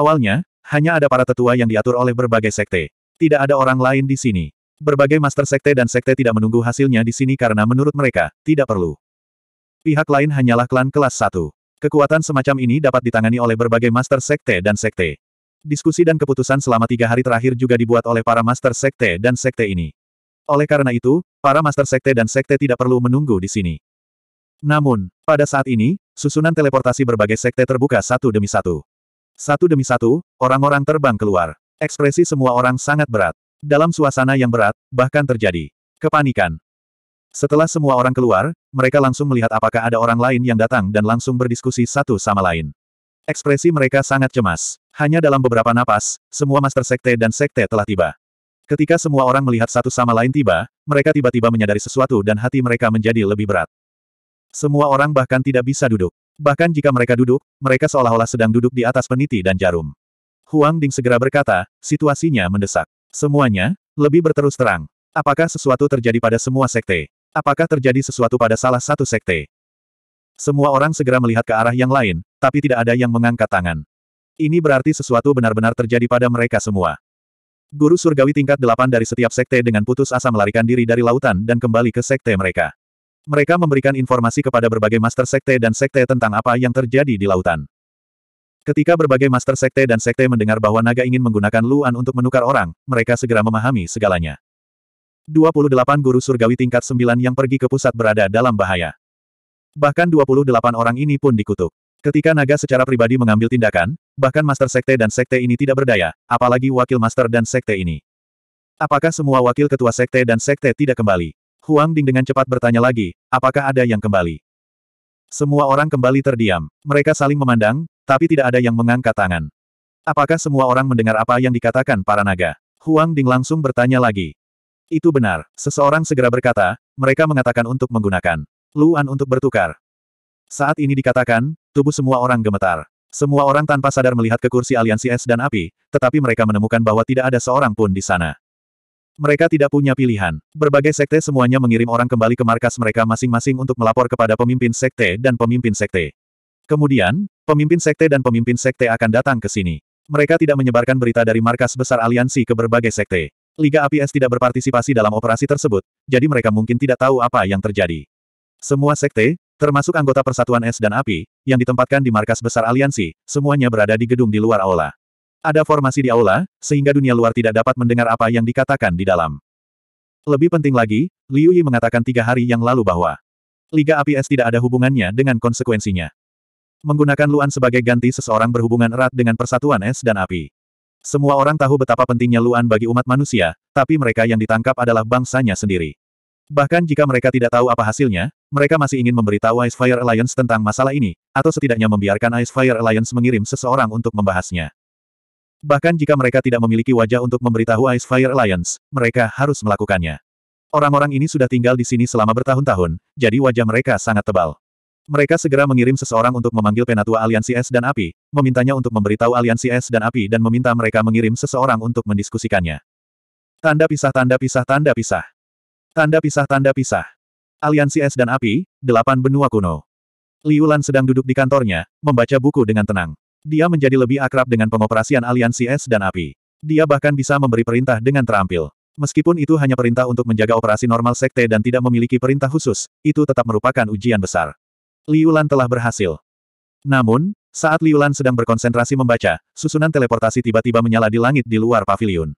Awalnya, hanya ada para tetua yang diatur oleh berbagai sekte. Tidak ada orang lain di sini. Berbagai master sekte dan sekte tidak menunggu hasilnya di sini karena menurut mereka, tidak perlu. Pihak lain hanyalah klan kelas 1. Kekuatan semacam ini dapat ditangani oleh berbagai master sekte dan sekte. Diskusi dan keputusan selama tiga hari terakhir juga dibuat oleh para master sekte dan sekte ini. Oleh karena itu, para master sekte dan sekte tidak perlu menunggu di sini. Namun, pada saat ini, susunan teleportasi berbagai sekte terbuka satu demi satu. Satu demi satu, orang-orang terbang keluar. Ekspresi semua orang sangat berat. Dalam suasana yang berat, bahkan terjadi kepanikan. Setelah semua orang keluar, mereka langsung melihat apakah ada orang lain yang datang dan langsung berdiskusi satu sama lain. Ekspresi mereka sangat cemas. Hanya dalam beberapa napas, semua master sekte dan sekte telah tiba. Ketika semua orang melihat satu sama lain tiba, mereka tiba-tiba menyadari sesuatu dan hati mereka menjadi lebih berat. Semua orang bahkan tidak bisa duduk. Bahkan jika mereka duduk, mereka seolah-olah sedang duduk di atas peniti dan jarum. Huang Ding segera berkata, situasinya mendesak. Semuanya, lebih berterus terang. Apakah sesuatu terjadi pada semua sekte? Apakah terjadi sesuatu pada salah satu sekte? Semua orang segera melihat ke arah yang lain, tapi tidak ada yang mengangkat tangan. Ini berarti sesuatu benar-benar terjadi pada mereka semua. Guru surgawi tingkat delapan dari setiap sekte dengan putus asa melarikan diri dari lautan dan kembali ke sekte mereka. Mereka memberikan informasi kepada berbagai master sekte dan sekte tentang apa yang terjadi di lautan. Ketika berbagai master sekte dan sekte mendengar bahwa naga ingin menggunakan Luan untuk menukar orang, mereka segera memahami segalanya. 28 guru surgawi tingkat 9 yang pergi ke pusat berada dalam bahaya. Bahkan 28 orang ini pun dikutuk. Ketika naga secara pribadi mengambil tindakan, bahkan master sekte dan sekte ini tidak berdaya, apalagi wakil master dan sekte ini. Apakah semua wakil ketua sekte dan sekte tidak kembali? Huang Ding dengan cepat bertanya lagi, apakah ada yang kembali? Semua orang kembali terdiam. Mereka saling memandang, tapi tidak ada yang mengangkat tangan. Apakah semua orang mendengar apa yang dikatakan para naga? Huang Ding langsung bertanya lagi. Itu benar. Seseorang segera berkata, mereka mengatakan untuk menggunakan Luan untuk bertukar. Saat ini dikatakan, tubuh semua orang gemetar. Semua orang tanpa sadar melihat ke kursi aliansi es dan api, tetapi mereka menemukan bahwa tidak ada seorang pun di sana. Mereka tidak punya pilihan. Berbagai sekte semuanya mengirim orang kembali ke markas mereka masing-masing untuk melapor kepada pemimpin sekte dan pemimpin sekte. Kemudian, pemimpin sekte dan pemimpin sekte akan datang ke sini. Mereka tidak menyebarkan berita dari markas besar aliansi ke berbagai sekte. Liga Api Es tidak berpartisipasi dalam operasi tersebut, jadi mereka mungkin tidak tahu apa yang terjadi. Semua sekte, termasuk anggota Persatuan Es dan Api, yang ditempatkan di markas besar aliansi, semuanya berada di gedung di luar aula. Ada formasi di aula, sehingga dunia luar tidak dapat mendengar apa yang dikatakan di dalam. Lebih penting lagi, Liu Yi mengatakan tiga hari yang lalu bahwa Liga Api Es tidak ada hubungannya dengan konsekuensinya. Menggunakan Luan sebagai ganti seseorang berhubungan erat dengan persatuan es dan api. Semua orang tahu betapa pentingnya Luan bagi umat manusia, tapi mereka yang ditangkap adalah bangsanya sendiri. Bahkan jika mereka tidak tahu apa hasilnya, mereka masih ingin memberitahu Ice Fire Alliance tentang masalah ini, atau setidaknya membiarkan Ice Fire Alliance mengirim seseorang untuk membahasnya. Bahkan jika mereka tidak memiliki wajah untuk memberitahu Ice Fire Alliance, mereka harus melakukannya. Orang-orang ini sudah tinggal di sini selama bertahun-tahun, jadi wajah mereka sangat tebal. Mereka segera mengirim seseorang untuk memanggil penatua aliansi es dan api, memintanya untuk memberitahu aliansi es dan api dan meminta mereka mengirim seseorang untuk mendiskusikannya. Tanda pisah tanda pisah tanda pisah. Tanda pisah tanda pisah. Aliansi es dan api, delapan benua kuno. Liulan sedang duduk di kantornya, membaca buku dengan tenang. Dia menjadi lebih akrab dengan pengoperasian aliansi es dan api. Dia bahkan bisa memberi perintah dengan terampil. Meskipun itu hanya perintah untuk menjaga operasi normal sekte dan tidak memiliki perintah khusus, itu tetap merupakan ujian besar. Liulan telah berhasil. Namun, saat Liulan sedang berkonsentrasi membaca, susunan teleportasi tiba-tiba menyala di langit di luar pavilion.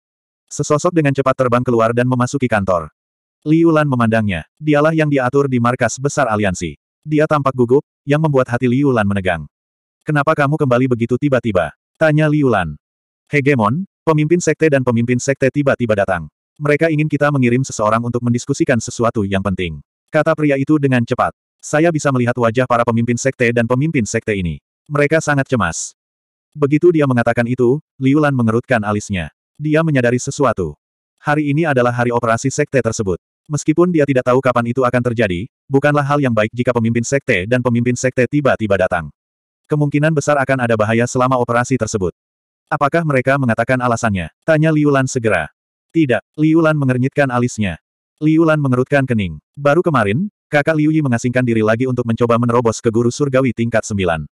Sesosok dengan cepat terbang keluar dan memasuki kantor. Liulan memandangnya. Dialah yang diatur di markas besar aliansi. Dia tampak gugup, yang membuat hati Liulan menegang. Kenapa kamu kembali begitu tiba-tiba? Tanya Liulan. Hegemon, pemimpin sekte dan pemimpin sekte tiba-tiba datang. Mereka ingin kita mengirim seseorang untuk mendiskusikan sesuatu yang penting. Kata pria itu dengan cepat. Saya bisa melihat wajah para pemimpin sekte dan pemimpin sekte ini. Mereka sangat cemas. Begitu dia mengatakan itu, Liulan mengerutkan alisnya. Dia menyadari sesuatu. Hari ini adalah hari operasi sekte tersebut. Meskipun dia tidak tahu kapan itu akan terjadi, bukanlah hal yang baik jika pemimpin sekte dan pemimpin sekte tiba-tiba datang. Kemungkinan besar akan ada bahaya selama operasi tersebut. Apakah mereka mengatakan alasannya? Tanya Liulan segera. Tidak, Liulan mengernyitkan alisnya. Liulan mengerutkan kening. Baru kemarin, Kakak Liu Yi mengasingkan diri lagi untuk mencoba menerobos ke guru surgawi tingkat 9.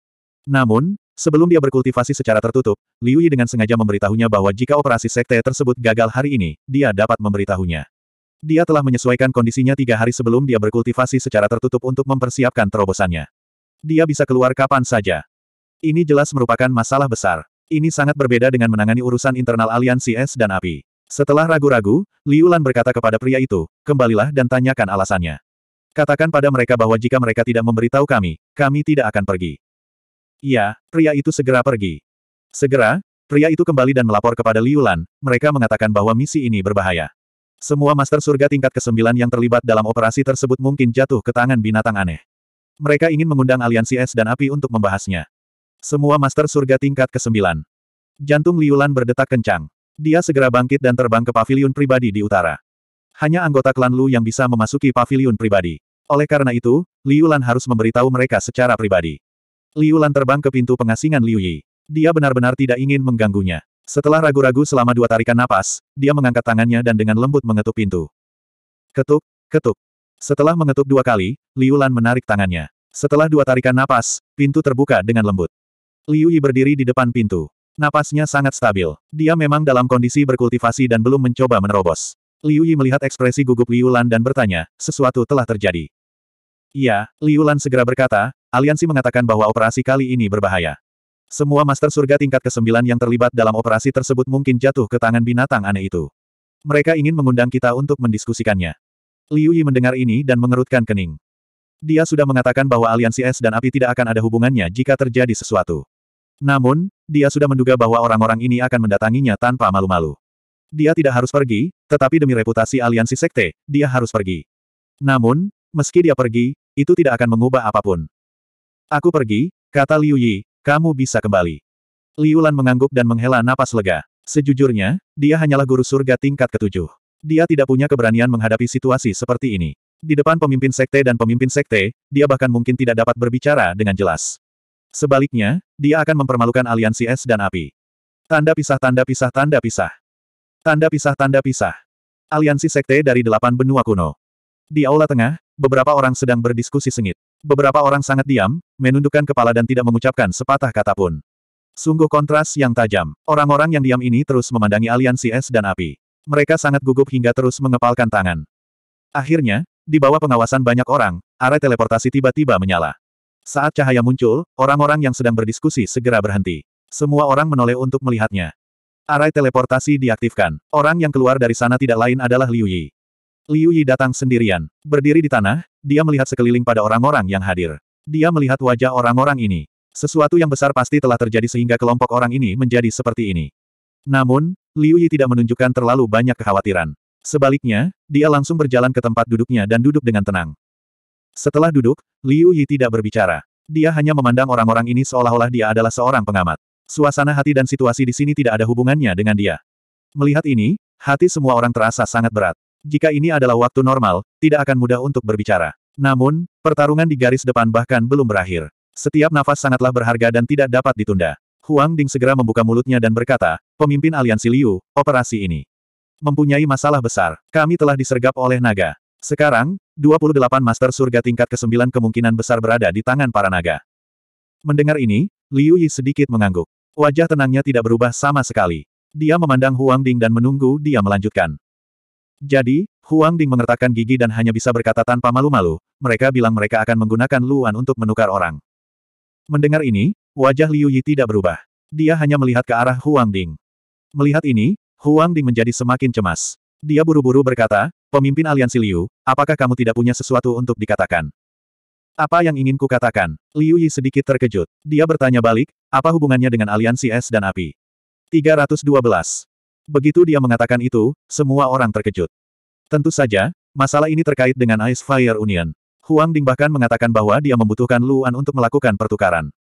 Namun, Sebelum dia berkultivasi secara tertutup, Liu Yi dengan sengaja memberitahunya bahwa jika operasi sekte tersebut gagal hari ini, dia dapat memberitahunya. Dia telah menyesuaikan kondisinya tiga hari sebelum dia berkultivasi secara tertutup untuk mempersiapkan terobosannya. Dia bisa keluar kapan saja. Ini jelas merupakan masalah besar. Ini sangat berbeda dengan menangani urusan internal aliansi es dan api. Setelah ragu-ragu, Liu Lan berkata kepada pria itu, kembalilah dan tanyakan alasannya. Katakan pada mereka bahwa jika mereka tidak memberitahu kami, kami tidak akan pergi. Iya, pria itu segera pergi. Segera, pria itu kembali dan melapor kepada Liu Lan, mereka mengatakan bahwa misi ini berbahaya. Semua Master Surga tingkat ke-9 yang terlibat dalam operasi tersebut mungkin jatuh ke tangan binatang aneh. Mereka ingin mengundang aliansi es dan api untuk membahasnya. Semua Master Surga tingkat ke-9. Jantung Liu Lan berdetak kencang. Dia segera bangkit dan terbang ke pavilion pribadi di utara. Hanya anggota klan Lu yang bisa memasuki pavilion pribadi. Oleh karena itu, Liu Lan harus memberitahu mereka secara pribadi. Liu Lan terbang ke pintu pengasingan Liu Yi. Dia benar-benar tidak ingin mengganggunya. Setelah ragu-ragu selama dua tarikan napas, dia mengangkat tangannya dan dengan lembut mengetuk pintu. Ketuk, ketuk. Setelah mengetuk dua kali, Liu Lan menarik tangannya. Setelah dua tarikan napas, pintu terbuka dengan lembut. Liu Yi berdiri di depan pintu. Napasnya sangat stabil. Dia memang dalam kondisi berkultivasi dan belum mencoba menerobos. Liu Yi melihat ekspresi gugup Liu Lan dan bertanya, sesuatu telah terjadi. Iya, Liu Lan segera berkata, aliansi mengatakan bahwa operasi kali ini berbahaya. Semua Master Surga tingkat ke-9 yang terlibat dalam operasi tersebut mungkin jatuh ke tangan binatang aneh itu. Mereka ingin mengundang kita untuk mendiskusikannya. Liu Yi mendengar ini dan mengerutkan kening. Dia sudah mengatakan bahwa aliansi es dan api tidak akan ada hubungannya jika terjadi sesuatu. Namun, dia sudah menduga bahwa orang-orang ini akan mendatanginya tanpa malu-malu. Dia tidak harus pergi, tetapi demi reputasi aliansi sekte, dia harus pergi. Namun, meski dia pergi, itu tidak akan mengubah apa pun. Aku pergi, kata Liu Yi, kamu bisa kembali. Liu Lan mengangguk dan menghela napas lega. Sejujurnya, dia hanyalah guru surga tingkat ketujuh. Dia tidak punya keberanian menghadapi situasi seperti ini. Di depan pemimpin sekte dan pemimpin sekte, dia bahkan mungkin tidak dapat berbicara dengan jelas. Sebaliknya, dia akan mempermalukan aliansi es dan api. Tanda pisah tanda pisah tanda pisah. Tanda pisah tanda pisah. Aliansi sekte dari delapan benua kuno. Di aula tengah, beberapa orang sedang berdiskusi sengit. Beberapa orang sangat diam, menundukkan kepala dan tidak mengucapkan sepatah kata pun. Sungguh kontras yang tajam. Orang-orang yang diam ini terus memandangi aliansi es dan api. Mereka sangat gugup hingga terus mengepalkan tangan. Akhirnya, di bawah pengawasan banyak orang, area teleportasi tiba-tiba menyala. Saat cahaya muncul, orang-orang yang sedang berdiskusi segera berhenti. Semua orang menoleh untuk melihatnya. Arai teleportasi diaktifkan. Orang yang keluar dari sana tidak lain adalah Liu Yi. Liu Yi datang sendirian. Berdiri di tanah, dia melihat sekeliling pada orang-orang yang hadir. Dia melihat wajah orang-orang ini. Sesuatu yang besar pasti telah terjadi sehingga kelompok orang ini menjadi seperti ini. Namun, Liu Yi tidak menunjukkan terlalu banyak kekhawatiran. Sebaliknya, dia langsung berjalan ke tempat duduknya dan duduk dengan tenang. Setelah duduk, Liu Yi tidak berbicara. Dia hanya memandang orang-orang ini seolah-olah dia adalah seorang pengamat. Suasana hati dan situasi di sini tidak ada hubungannya dengan dia. Melihat ini, hati semua orang terasa sangat berat. Jika ini adalah waktu normal, tidak akan mudah untuk berbicara. Namun, pertarungan di garis depan bahkan belum berakhir. Setiap nafas sangatlah berharga dan tidak dapat ditunda. Huang Ding segera membuka mulutnya dan berkata, pemimpin aliansi Liu, operasi ini mempunyai masalah besar. Kami telah disergap oleh naga. Sekarang, 28 Master Surga tingkat ke-9 kemungkinan besar berada di tangan para naga. Mendengar ini, Liu Yi sedikit mengangguk. Wajah tenangnya tidak berubah sama sekali. Dia memandang Huang Ding dan menunggu dia melanjutkan. Jadi, Huang Ding mengertakkan gigi dan hanya bisa berkata tanpa malu-malu, mereka bilang mereka akan menggunakan Luan untuk menukar orang. Mendengar ini, wajah Liu Yi tidak berubah. Dia hanya melihat ke arah Huang Ding. Melihat ini, Huang Ding menjadi semakin cemas. Dia buru-buru berkata, pemimpin aliansi Liu, apakah kamu tidak punya sesuatu untuk dikatakan? Apa yang ingin kukatakan? Liu Yi sedikit terkejut. Dia bertanya balik, apa hubungannya dengan aliansi es dan api? 312. Begitu dia mengatakan itu, semua orang terkejut. Tentu saja, masalah ini terkait dengan Ice Fire Union. Huang Ding bahkan mengatakan bahwa dia membutuhkan Luan untuk melakukan pertukaran.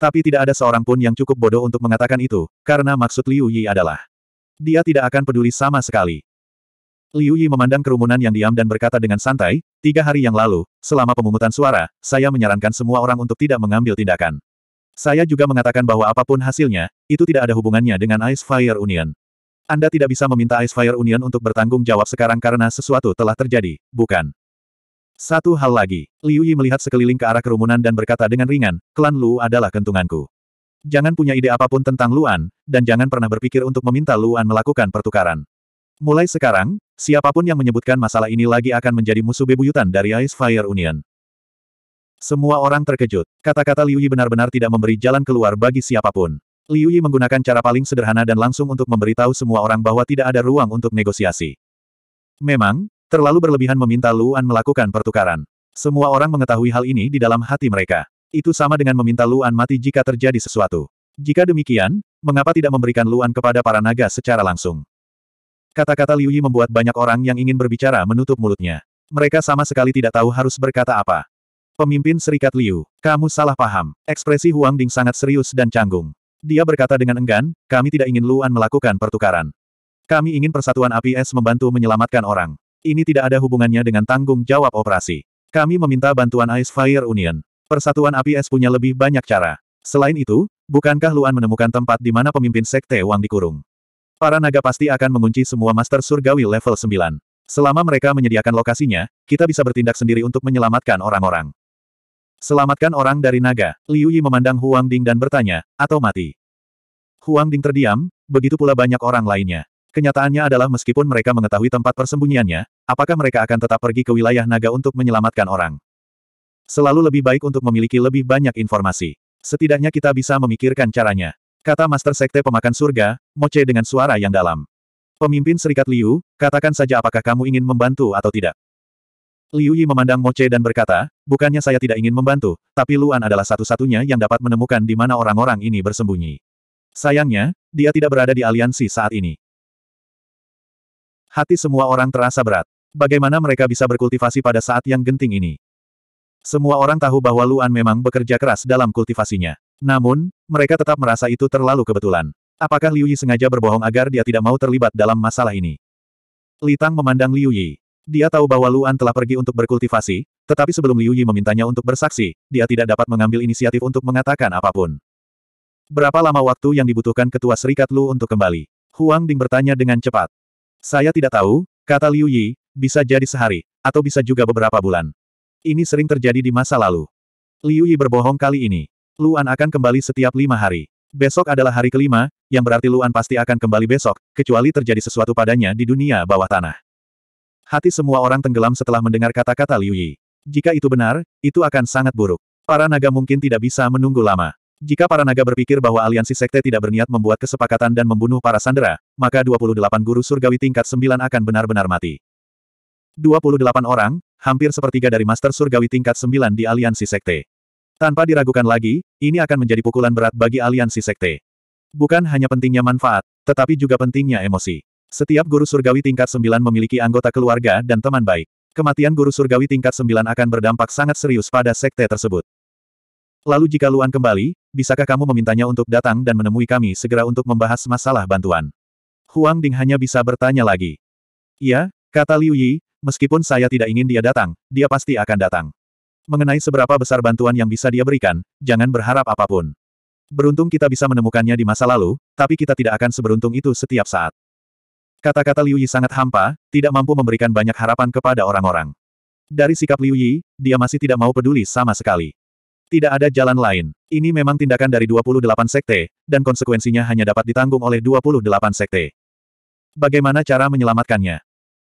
Tapi tidak ada seorang pun yang cukup bodoh untuk mengatakan itu, karena maksud Liu Yi adalah dia tidak akan peduli sama sekali. Liu Yi memandang kerumunan yang diam dan berkata dengan santai, tiga hari yang lalu, selama pemungutan suara, saya menyarankan semua orang untuk tidak mengambil tindakan. Saya juga mengatakan bahwa apa pun hasilnya, itu tidak ada hubungannya dengan Ice Fire Union. Anda tidak bisa meminta Ice Fire Union untuk bertanggung jawab sekarang karena sesuatu telah terjadi, bukan? Satu hal lagi, Liu Yi melihat sekeliling ke arah kerumunan dan berkata dengan ringan, klan Lu adalah kentunganku. Jangan punya ide apa pun tentang Luan, dan jangan pernah berpikir untuk meminta Luan melakukan pertukaran. Mulai sekarang, siapa pun yang menyebutkan masalah ini lagi akan menjadi musuh bebuyutan dari Ice Fire Union. Semua orang terkejut. Kata-kata Liu Yi benar-benar tidak memberi jalan keluar bagi siapa pun. Liu Yi menggunakan cara paling sederhana dan langsung untuk memberitahu semua orang bahwa tidak ada ruang untuk negosiasi. Memang, terlalu berlebihan meminta Luan melakukan pertukaran. Semua orang mengetahui hal ini di dalam hati mereka. Itu sama dengan meminta Luan mati jika terjadi sesuatu. Jika demikian, mengapa tidak memberikan Luan kepada para naga secara langsung? Kata-kata Liu Yi membuat banyak orang yang ingin berbicara menutup mulutnya. Mereka sama sekali tidak tahu harus berkata apa. Pemimpin Serikat Liu, kamu salah paham. Ekspresi Huang Ding sangat serius dan canggung. Dia berkata dengan enggan, kami tidak ingin Luan melakukan pertukaran. Kami ingin persatuan APS membantu menyelamatkan orang. Ini tidak ada hubungannya dengan tanggung jawab operasi. Kami meminta bantuan Ice Fire Union. Persatuan APS punya lebih banyak cara. Selain itu, bukankah Luan menemukan tempat di mana pemimpin Sekte Wang dikurung? Para naga pasti akan mengunci semua Master Surgawi level 9. Selama mereka menyediakan lokasinya, kita bisa bertindak sendiri untuk menyelamatkan orang-orang. Selamatkan orang dari naga. Liu Yi memandang Huang Ding dan bertanya, atau mati. Huang Ding terdiam, begitu pula banyak orang lainnya. Kenyataannya adalah meskipun mereka mengetahui tempat persembunyiannya, apakah mereka akan tetap pergi ke wilayah naga untuk menyelamatkan orang? Selalu lebih baik untuk memiliki lebih banyak informasi. Setidaknya kita bisa memikirkan caranya. Kata Master Sekte Pemakan Surga, Moche dengan suara yang dalam. Pemimpin Serikat Liu, katakan saja apakah kamu ingin membantu atau tidak. Liu Yi memandang Moche dan berkata, bukannya saya tidak ingin membantu, tapi Luan adalah satu-satunya yang dapat menemukan di mana orang-orang ini bersembunyi. Sayangnya, dia tidak berada di aliansi saat ini. Hati semua orang terasa berat. Bagaimana mereka bisa berkultivasi pada saat yang genting ini? Semua orang tahu bahwa Luan memang bekerja keras dalam kultivasinya. Namun, mereka tetap merasa itu terlalu kebetulan. Apakah Liu Yi sengaja berbohong agar dia tidak mau terlibat dalam masalah ini? Li Tang memandang Liu Yi. Dia tahu bahwa Luan telah pergi untuk berkultivasi, tetapi sebelum Liu Yi memintanya untuk bersaksi, dia tidak dapat mengambil inisiatif untuk mengatakan apa pun. Berapa lama waktu yang dibutuhkan Ketua Serikat Lu untuk kembali? Huang Ding bertanya dengan cepat. Saya tidak tahu, kata Liu Yi, bisa jadi sehari, atau bisa juga beberapa bulan. Ini sering terjadi di masa lalu. Liu Yi berbohong kali ini. Luan akan kembali setiap lima hari. Besok adalah hari kelima, yang berarti Luan pasti akan kembali besok, kecuali terjadi sesuatu padanya di dunia bawah tanah. Hati semua orang tenggelam setelah mendengar kata-kata Liu Yi. Jika itu benar, itu akan sangat buruk. Para naga mungkin tidak bisa menunggu lama. Jika para naga berpikir bahwa aliansi sekte tidak berniat membuat kesepakatan dan membunuh para sandera, maka 28 guru surgawi tingkat 9 akan benar-benar mati. 28 orang, hampir sepertiga dari master surgawi tingkat 9 di aliansi sekte. Tanpa diragukan lagi, ini akan menjadi pukulan berat bagi aliansi sekte. Bukan hanya pentingnya manfaat, tetapi juga pentingnya emosi. Setiap guru surgawi tingkat 9 memiliki anggota keluarga dan teman baik. Kematian guru surgawi tingkat 9 akan berdampak sangat serius pada sekte tersebut. Lalu jika Luan kembali, bisakah kamu memintanya untuk datang dan menemui kami segera untuk membahas masalah bantuan? Huang Ding hanya bisa bertanya lagi. Ya, kata Liu Yi, meskipun saya tidak ingin dia datang, dia pasti akan datang. Mengenai seberapa besar bantuan yang bisa dia berikan, jangan berharap apa pun. Beruntung kita bisa menemukannya di masa lalu, tapi kita tidak akan seberuntung itu setiap saat. Kata-kata Liu Yi sangat hampa, tidak mampu memberikan banyak harapan kepada orang-orang. Dari sikap Liu Yi, dia masih tidak mau peduli sama sekali. Tidak ada jalan lain. Ini memang tindakan dari 28 sekte, dan konsekuensinya hanya dapat ditanggung oleh 28 sekte. Bagaimana cara menyelamatkannya?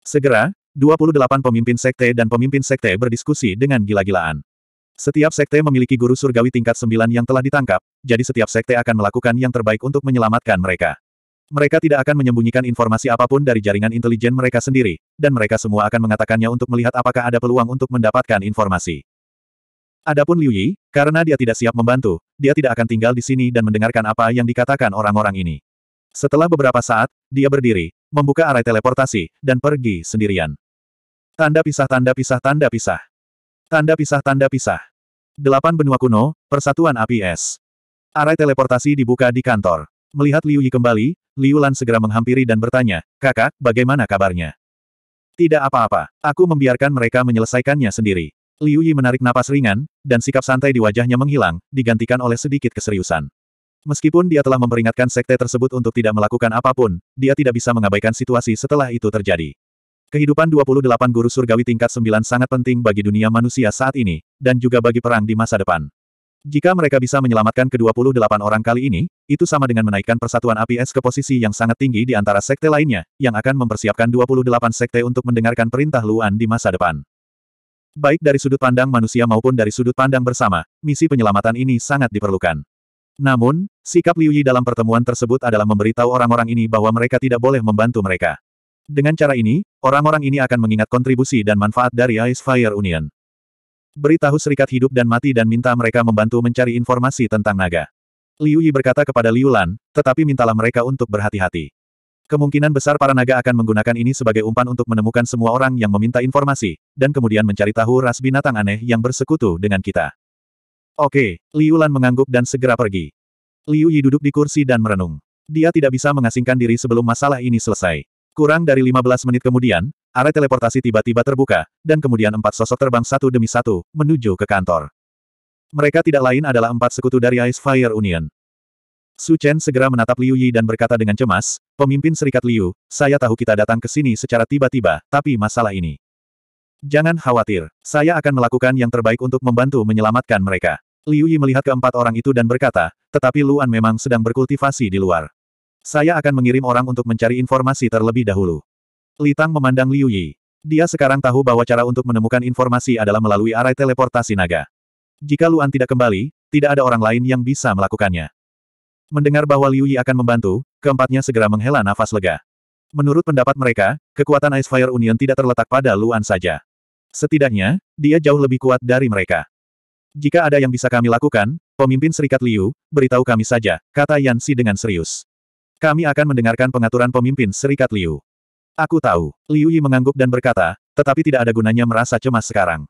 Segera, 28 pemimpin sekte dan pemimpin sekte berdiskusi dengan gila-gilaan. Setiap sekte memiliki guru surgawi tingkat 9 yang telah ditangkap, jadi setiap sekte akan melakukan yang terbaik untuk menyelamatkan mereka. Mereka tidak akan menyembunyikan informasi apa pun dari jaringan intelijen mereka sendiri, dan mereka semua akan mengatakannya untuk melihat apakah ada peluang untuk mendapatkan informasi. Adapun Liu Yi, karena dia tidak siap membantu, dia tidak akan tinggal di sini dan mendengarkan apa yang dikatakan orang-orang ini. Setelah beberapa saat, dia berdiri, membuka arai teleportasi, dan pergi sendirian. Tanda pisah tanda pisah tanda pisah. Tanda pisah tanda pisah. Delapan benua kuno, Persatuan Api Es. Arai teleportasi dibuka di kantor. Melihat Liu Yi kembali, Liu Lan segera menghampiri dan bertanya, kakak, bagaimana kabarnya? Tidak apa-apa, aku membiarkan mereka menyelesaikannya sendiri. Liu Yi menarik napas ringan, dan sikap santai di wajahnya menghilang, digantikan oleh sedikit keseriusan. Meskipun dia telah memperingatkan sekte tersebut untuk tidak melakukan apa pun, dia tidak bisa mengabaikan situasi setelah itu terjadi. Kehidupan 28 guru surgawi tingkat 9 sangat penting bagi dunia manusia saat ini, dan juga bagi perang di masa depan. Jika mereka bisa menyelamatkan ke-28 orang kali ini, itu sama dengan menaikkan persatuan APS ke posisi yang sangat tinggi di antara sekte lainnya, yang akan mempersiapkan 28 sekte untuk mendengarkan perintah Luan di masa depan. Baik dari sudut pandang manusia maupun dari sudut pandang bersama, misi penyelamatan ini sangat diperlukan. Namun, sikap Liu Yi dalam pertemuan tersebut adalah memberitahu orang-orang ini bahwa mereka tidak boleh membantu mereka. Dengan cara ini, orang-orang ini akan mengingat kontribusi dan manfaat dari Ice Fire Union. Beritahu serikat hidup dan mati dan minta mereka membantu mencari informasi tentang naga. Liu Yi berkata kepada Liu Lan, tetapi mintalah mereka untuk berhati-hati. Kemungkinan besar para naga akan menggunakan ini sebagai umpan untuk menemukan semua orang yang meminta informasi, dan kemudian mencari tahu ras binatang aneh yang bersekutu dengan kita. Oke, Liu Lan mengangguk dan segera pergi. Liu Yi duduk di kursi dan merenung. Dia tidak bisa mengasingkan diri sebelum masalah ini selesai. Kurang dari 15 menit kemudian, area teleportasi tiba-tiba terbuka, dan kemudian empat sosok terbang satu demi satu, menuju ke kantor. Mereka tidak lain adalah empat sekutu dari Ice Fire Union. Su Chen segera menatap Liu Yi dan berkata dengan cemas, pemimpin serikat Liu, saya tahu kita datang ke sini secara tiba-tiba, tapi masalah ini. Jangan khawatir, saya akan melakukan yang terbaik untuk membantu menyelamatkan mereka. Liu Yi melihat keempat orang itu dan berkata, tetapi Luan memang sedang berkultivasi di luar. Saya akan mengirim orang untuk mencari informasi terlebih dahulu. Li Tang memandang Liu Yi. Dia sekarang tahu bahwa cara untuk menemukan informasi adalah melalui arai teleportasi naga. Jika Luan tidak kembali, tidak ada orang lain yang bisa melakukannya. Mendengar bahwa Liu Yi akan membantu, keempatnya segera menghela nafas lega. Menurut pendapat mereka, kekuatan Ice Fire Union tidak terletak pada Luan saja. Setidaknya, dia jauh lebih kuat dari mereka. Jika ada yang bisa kami lakukan, pemimpin Serikat Liu, beritahu kami saja, kata Yan Si dengan serius. Kami akan mendengarkan pengaturan pemimpin Serikat Liu. Aku tahu. Liu Yi mengangguk dan berkata, tetapi tidak ada gunanya merasa cemas sekarang.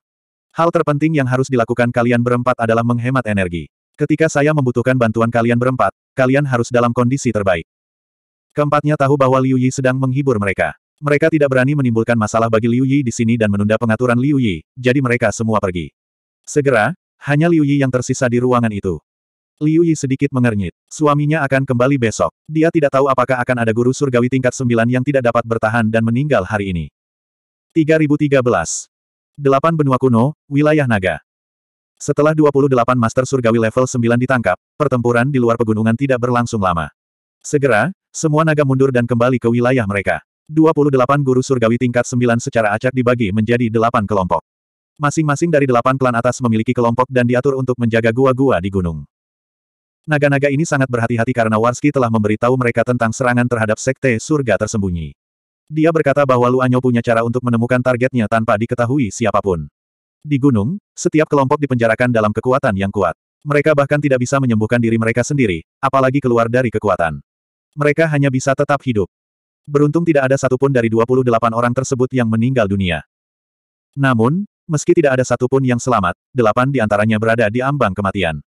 Hal terpenting yang harus dilakukan kalian berempat adalah menghemat energi. Ketika saya membutuhkan bantuan kalian berempat, kalian harus dalam kondisi terbaik. Keempatnya tahu bahwa Liu Yi sedang menghibur mereka. Mereka tidak berani menimbulkan masalah bagi Liu Yi di sini dan menunda pengaturan Liu Yi, jadi mereka semua pergi. Segera, hanya Liu Yi yang tersisa di ruangan itu. Liu Yi sedikit mengernyit. Suaminya akan kembali besok. Dia tidak tahu apakah akan ada guru surgawi tingkat sembilan yang tidak dapat bertahan dan meninggal hari ini. 3013. Delapan benua kuno, wilayah naga. Setelah 28 Master Surgawi level 9 ditangkap, pertempuran di luar pegunungan tidak berlangsung lama. Segera, semua naga mundur dan kembali ke wilayah mereka. 28 guru surgawi tingkat 9 secara acak dibagi menjadi 8 kelompok. Masing-masing dari 8 klan atas memiliki kelompok dan diatur untuk menjaga gua-gua di gunung. Naga-naga ini sangat berhati-hati karena Warski telah memberitahu mereka tentang serangan terhadap sekte surga tersembunyi. Dia berkata bahwa Luanyo punya cara untuk menemukan targetnya tanpa diketahui siapa pun. Di gunung, setiap kelompok dipenjarakan dalam kekuatan yang kuat. Mereka bahkan tidak bisa menyembuhkan diri mereka sendiri, apalagi keluar dari kekuatan. Mereka hanya bisa tetap hidup. Beruntung tidak ada satupun dari 28 orang tersebut yang meninggal dunia. Namun, meski tidak ada satupun yang selamat, delapan di antaranya berada di ambang kematian.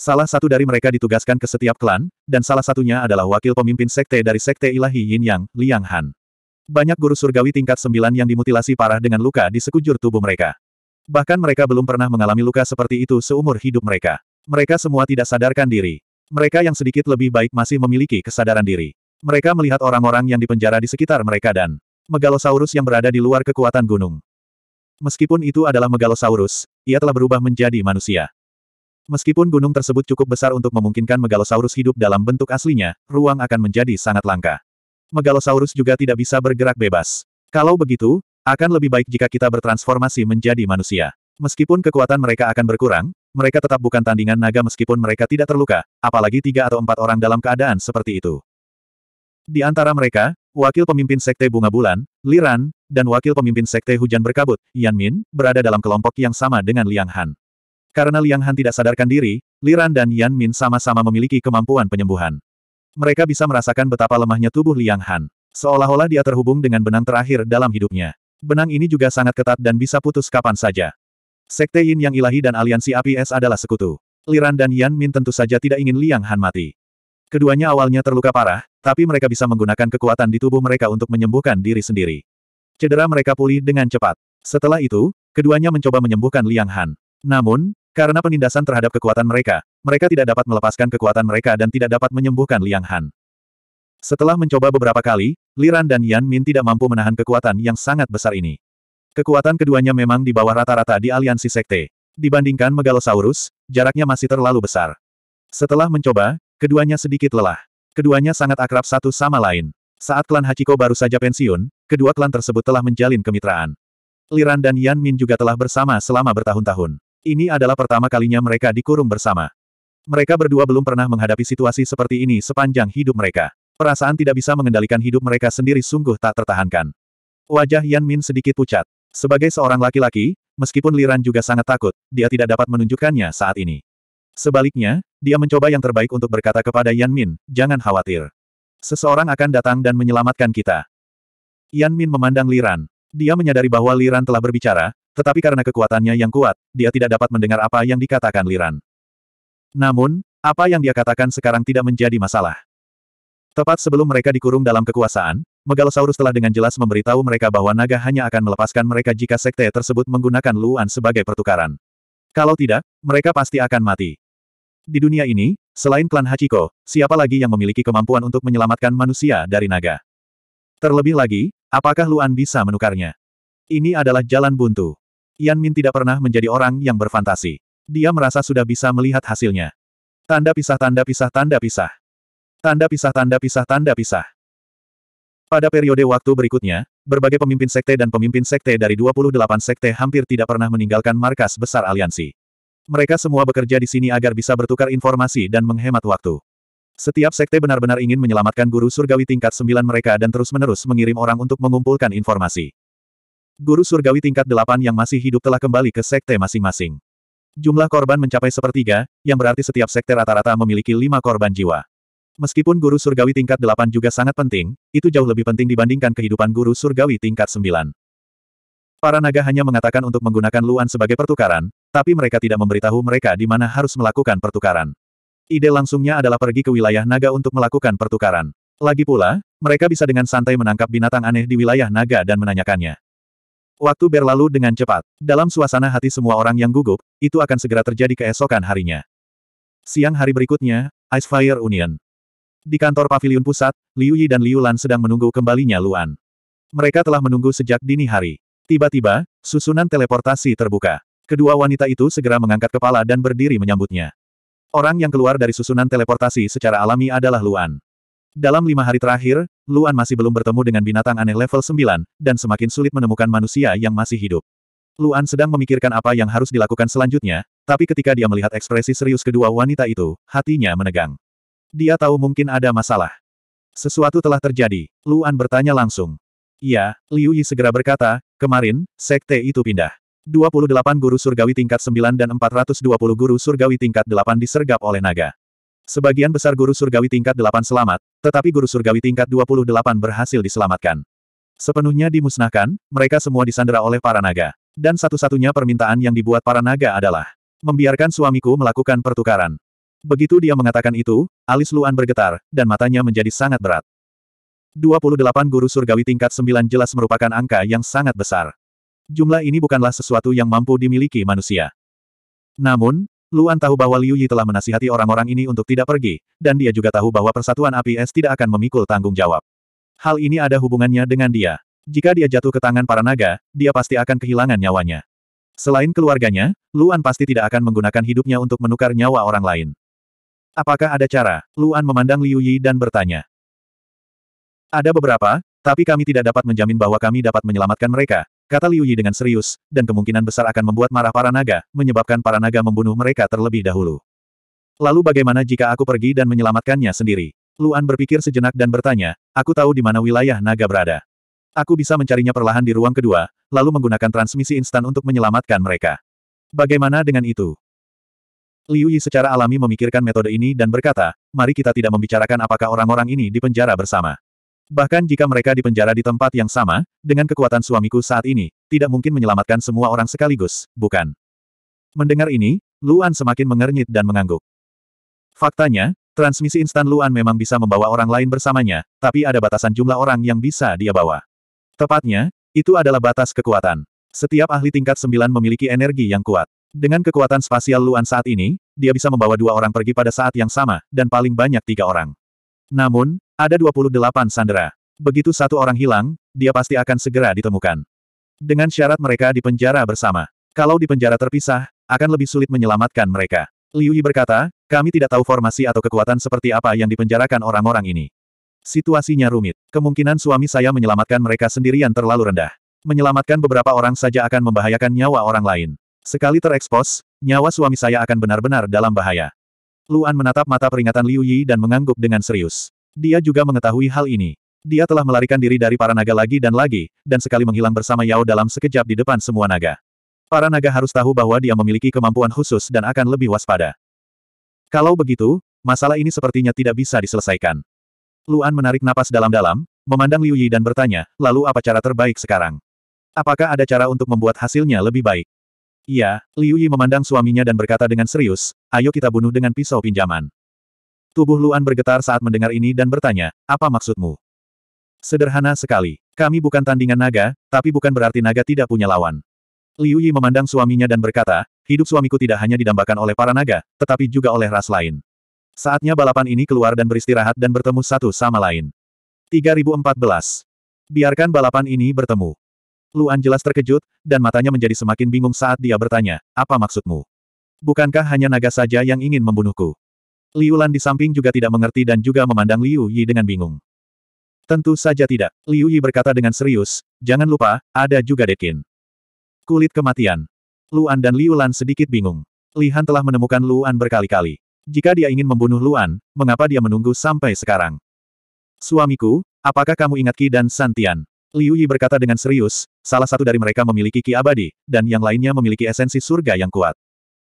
Salah satu dari mereka ditugaskan ke setiap klan, dan salah satunya adalah wakil pemimpin sekte dari sekte ilahi Yin Yang, Liang Han. Banyak guru surgawi tingkat sembilan yang dimutilasi parah dengan luka di sekujur tubuh mereka. Bahkan mereka belum pernah mengalami luka seperti itu seumur hidup mereka. Mereka semua tidak sadarkan diri. Mereka yang sedikit lebih baik masih memiliki kesadaran diri. Mereka melihat orang-orang yang dipenjara di sekitar mereka dan Megalosaurus yang berada di luar kekuatan gunung. Meskipun itu adalah Megalosaurus, ia telah berubah menjadi manusia. Meskipun gunung tersebut cukup besar untuk memungkinkan Megalosaurus hidup dalam bentuk aslinya, ruang akan menjadi sangat langka. Megalosaurus juga tidak bisa bergerak bebas. Kalau begitu, akan lebih baik jika kita bertransformasi menjadi manusia. Meskipun kekuatan mereka akan berkurang, mereka tetap bukan tandingan naga meskipun mereka tidak terluka, apalagi tiga atau empat orang dalam keadaan seperti itu. Di antara mereka, wakil pemimpin Sekte Bunga Bulan, Liran, dan wakil pemimpin Sekte Hujan Berkabut, Yan Min, berada dalam kelompok yang sama dengan Liang Han. Karena Liang Han tidak sadarkan diri, Liran dan Yan Min sama-sama memiliki kemampuan penyembuhan. Mereka bisa merasakan betapa lemahnya tubuh Liang Han. Seolah-olah dia terhubung dengan benang terakhir dalam hidupnya. Benang ini juga sangat ketat dan bisa putus kapan saja. Sekte Yin Yang Ilahi dan Aliansi Api Es adalah sekutu. Liran dan Yan Min tentu saja tidak ingin Liang Han mati. Keduanya awalnya terluka parah, tapi mereka bisa menggunakan kekuatan di tubuh mereka untuk menyembuhkan diri sendiri. Cedera mereka pulih dengan cepat. Setelah itu, keduanya mencoba menyembuhkan Liang Han. Namun, karena penindasan terhadap kekuatan mereka, mereka tidak dapat melepaskan kekuatan mereka dan tidak dapat menyembuhkan Liang Han. Setelah mencoba beberapa kali, Liran dan Yan Min tidak mampu menahan kekuatan yang sangat besar ini. Kekuatan keduanya memang di bawah rata-rata di aliansi sekte. Dibandingkan Megalosaurus, jaraknya masih terlalu besar. Setelah mencoba, keduanya sedikit lelah. Keduanya sangat akrab satu sama lain. Saat klan Hachiko baru saja pensiun, kedua klan tersebut telah menjalin kemitraan. Liran dan Yan Min juga telah bersama selama bertahun-tahun. Ini adalah pertama kalinya mereka dikurung bersama. Mereka berdua belum pernah menghadapi situasi seperti ini sepanjang hidup mereka. Perasaan tidak bisa mengendalikan hidup mereka sendiri sungguh tak tertahankan. Wajah Yan Min sedikit pucat. Sebagai seorang laki-laki, meskipun Liran juga sangat takut, dia tidak dapat menunjukkannya saat ini. Sebaliknya, dia mencoba yang terbaik untuk berkata kepada Yan Min, jangan khawatir. Seseorang akan datang dan menyelamatkan kita. Yan Min memandang Liran. Dia menyadari bahwa Liran telah berbicara, tetapi karena kekuatannya yang kuat, dia tidak dapat mendengar apa yang dikatakan Liran. Namun, apa yang dia katakan sekarang tidak menjadi masalah. Tepat sebelum mereka dikurung dalam kekuasaan, Megalosaurus telah dengan jelas memberitahu mereka bahwa naga hanya akan melepaskan mereka jika sekte tersebut menggunakan Luan sebagai pertukaran. Kalau tidak, mereka pasti akan mati. Di dunia ini, selain klan Hachiko, siapa lagi yang memiliki kemampuan untuk menyelamatkan manusia dari naga? Terlebih lagi, apakah Luan bisa menukarnya? Ini adalah jalan buntu. Yan Min tidak pernah menjadi orang yang berfantasi. Dia merasa sudah bisa melihat hasilnya. Tanda pisah tanda pisah tanda pisah. Tanda pisah tanda pisah tanda pisah. Pada periode waktu berikutnya, berbagai pemimpin sekte dan pemimpin sekte dari 28 sekte hampir tidak pernah meninggalkan markas besar aliansi. Mereka semua bekerja di sini agar bisa bertukar informasi dan menghemat waktu. Setiap sekte benar-benar ingin menyelamatkan guru surgawi tingkat 9 mereka dan terus-menerus mengirim orang untuk mengumpulkan informasi. Guru surgawi tingkat 8 yang masih hidup telah kembali ke sekte masing-masing. Jumlah korban mencapai sepertiga, yang berarti setiap sekte rata-rata memiliki lima korban jiwa. Meskipun guru surgawi tingkat 8 juga sangat penting, itu jauh lebih penting dibandingkan kehidupan guru surgawi tingkat 9. Para naga hanya mengatakan untuk menggunakan Luan sebagai pertukaran, tapi mereka tidak memberitahu mereka di mana harus melakukan pertukaran. Ide langsungnya adalah pergi ke wilayah naga untuk melakukan pertukaran. Lagi pula, mereka bisa dengan santai menangkap binatang aneh di wilayah naga dan menanyakannya. Waktu berlalu dengan cepat. Dalam suasana hati semua orang yang gugup, itu akan segera terjadi keesokan harinya. Siang hari berikutnya, Ice Fire Union. Di kantor pavilion pusat, Liu Yi dan Liu Lan sedang menunggu kembalinya Luan. Mereka telah menunggu sejak dini hari. Tiba-tiba, susunan teleportasi terbuka. Kedua wanita itu segera mengangkat kepala dan berdiri menyambutnya. Orang yang keluar dari susunan teleportasi secara alami adalah Luan. Dalam lima hari terakhir, Luan masih belum bertemu dengan binatang aneh level 9, dan semakin sulit menemukan manusia yang masih hidup. Luan sedang memikirkan apa yang harus dilakukan selanjutnya, tapi ketika dia melihat ekspresi serius kedua wanita itu, hatinya menegang. Dia tahu mungkin ada masalah. Sesuatu telah terjadi. Luan bertanya langsung. Iya, Liu Yi segera berkata, kemarin, sekte itu pindah. 28 guru surgawi tingkat 9 dan 420 guru surgawi tingkat 8 disergap oleh naga. Sebagian besar guru surgawi tingkat 8 selamat, tetapi guru surgawi tingkat 28 berhasil diselamatkan. Sepenuhnya dimusnahkan, mereka semua disandera oleh para naga. Dan satu-satunya permintaan yang dibuat para naga adalah membiarkan suamiku melakukan pertukaran. Begitu dia mengatakan itu, alis Luan bergetar, dan matanya menjadi sangat berat. 28 guru surgawi tingkat 9 jelas merupakan angka yang sangat besar. Jumlah ini bukanlah sesuatu yang mampu dimiliki manusia. Namun, Luan tahu bahwa Liu Yi telah menasihati orang-orang ini untuk tidak pergi, dan dia juga tahu bahwa persatuan api es tidak akan memikul tanggung jawab. Hal ini ada hubungannya dengan dia. Jika dia jatuh ke tangan para naga, dia pasti akan kehilangan nyawanya. Selain keluarganya, Luan pasti tidak akan menggunakan hidupnya untuk menukar nyawa orang lain. Apakah ada cara? Luan memandang Liu Yi dan bertanya. Ada beberapa, tapi kami tidak dapat menjamin bahwa kami dapat menyelamatkan mereka, kata Liu Yi dengan serius, dan kemungkinan besar akan membuat marah para naga, menyebabkan para naga membunuh mereka terlebih dahulu. Lalu bagaimana jika aku pergi dan menyelamatkannya sendiri? Luan berpikir sejenak dan bertanya, aku tahu di mana wilayah naga berada. Aku bisa mencarinya perlahan di ruang kedua, lalu menggunakan transmisi instan untuk menyelamatkan mereka. Bagaimana dengan itu? Liu Yi secara alami memikirkan metode ini dan berkata, mari kita tidak membicarakan apakah orang-orang ini di penjara bersama. Bahkan jika mereka di penjara di tempat yang sama, dengan kekuatan suamiku saat ini, tidak mungkin menyelamatkan semua orang sekaligus, bukan? Mendengar ini, Luan semakin mengernyit dan mengangguk. Faktanya, transmisi instan Luan memang bisa membawa orang lain bersamanya, tapi ada batasan jumlah orang yang bisa dia bawa. Tepatnya, itu adalah batas kekuatan. Setiap ahli tingkat 9 memiliki energi yang kuat. Dengan kekuatan spasial Luan saat ini, dia bisa membawa dua orang pergi pada saat yang sama, dan paling banyak tiga orang. Namun, ada 28 sandera. Begitu satu orang hilang, dia pasti akan segera ditemukan. Dengan syarat mereka di penjara bersama. Kalau di penjara terpisah, akan lebih sulit menyelamatkan mereka. Liu Yi berkata, kami tidak tahu formasi atau kekuatan seperti apa yang dipenjarakan orang-orang ini. Situasinya rumit. Kemungkinan suami saya menyelamatkan mereka sendirian terlalu rendah. Menyelamatkan beberapa orang saja akan membahayakan nyawa orang lain. Sekali terekspos, nyawa suami saya akan benar-benar dalam bahaya. Luan menatap mata peringatan Liu Yi dan mengangguk dengan serius. Dia juga mengetahui hal ini. Dia telah melarikan diri dari para naga lagi dan lagi, dan sekali menghilang bersama Yao dalam sekejap di depan semua naga. Para naga harus tahu bahwa dia memiliki kemampuan khusus dan akan lebih waspada. Kalau begitu, masalah ini sepertinya tidak bisa diselesaikan. Luan menarik napas dalam-dalam, memandang Liu Yi dan bertanya, lalu apa cara terbaik sekarang? Apakah ada cara untuk membuat hasilnya lebih baik? Iya, Liu Yi memandang suaminya dan berkata dengan serius, ayo kita bunuh dengan pisau pinjaman. Tubuh Luan bergetar saat mendengar ini dan bertanya, apa maksudmu? Sederhana sekali. Kami bukan tandingan naga, tapi bukan berarti naga tidak punya lawan. Liu Yi memandang suaminya dan berkata, hidup suamiku tidak hanya didambakan oleh para naga, tetapi juga oleh ras lain. Saatnya balapan ini keluar dan beristirahat dan bertemu satu sama lain. 3014. Biarkan balapan ini bertemu. Luan jelas terkejut, dan matanya menjadi semakin bingung saat dia bertanya, apa maksudmu? Bukankah hanya naga saja yang ingin membunuhku? Liu Lan di samping juga tidak mengerti dan juga memandang Liu Yi dengan bingung. Tentu saja tidak. Liu Yi berkata dengan serius, jangan lupa, ada juga Dekin. Kulit kematian. Luan dan Liu Lan sedikit bingung. Lihan telah menemukan Luan berkali-kali. Jika dia ingin membunuh Luan, mengapa dia menunggu sampai sekarang? Suamiku, apakah kamu ingat Ki dan Santian? Liu Yi berkata dengan serius, salah satu dari mereka memiliki ki abadi, dan yang lainnya memiliki esensi surga yang kuat.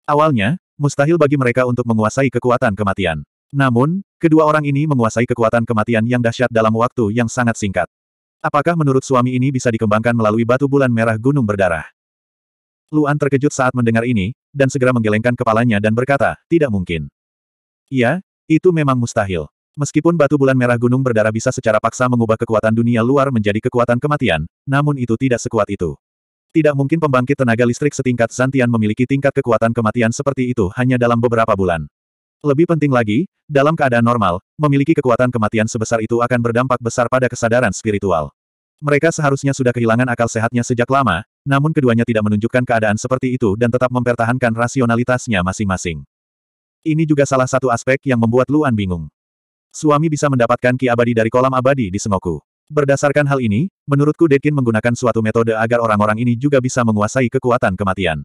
Awalnya, mustahil bagi mereka untuk menguasai kekuatan kematian. Namun, kedua orang ini menguasai kekuatan kematian yang dahsyat dalam waktu yang sangat singkat. Apakah menurut suami ini bisa dikembangkan melalui batu bulan merah gunung berdarah? Luan terkejut saat mendengar ini, dan segera menggelengkan kepalanya dan berkata, tidak mungkin. Iya, itu memang mustahil. Meskipun batu bulan merah gunung berdarah bisa secara paksa mengubah kekuatan dunia luar menjadi kekuatan kematian, namun itu tidak sekuat itu. Tidak mungkin pembangkit tenaga listrik setingkat Santian memiliki tingkat kekuatan kematian seperti itu hanya dalam beberapa bulan. Lebih penting lagi, dalam keadaan normal, memiliki kekuatan kematian sebesar itu akan berdampak besar pada kesadaran spiritual. Mereka seharusnya sudah kehilangan akal sehatnya sejak lama, namun keduanya tidak menunjukkan keadaan seperti itu dan tetap mempertahankan rasionalitasnya masing-masing. Ini juga salah satu aspek yang membuat Luan bingung. Suami bisa mendapatkan ki abadi dari kolam abadi di Sengoku. Berdasarkan hal ini, menurutku Dekin menggunakan suatu metode agar orang-orang ini juga bisa menguasai kekuatan kematian.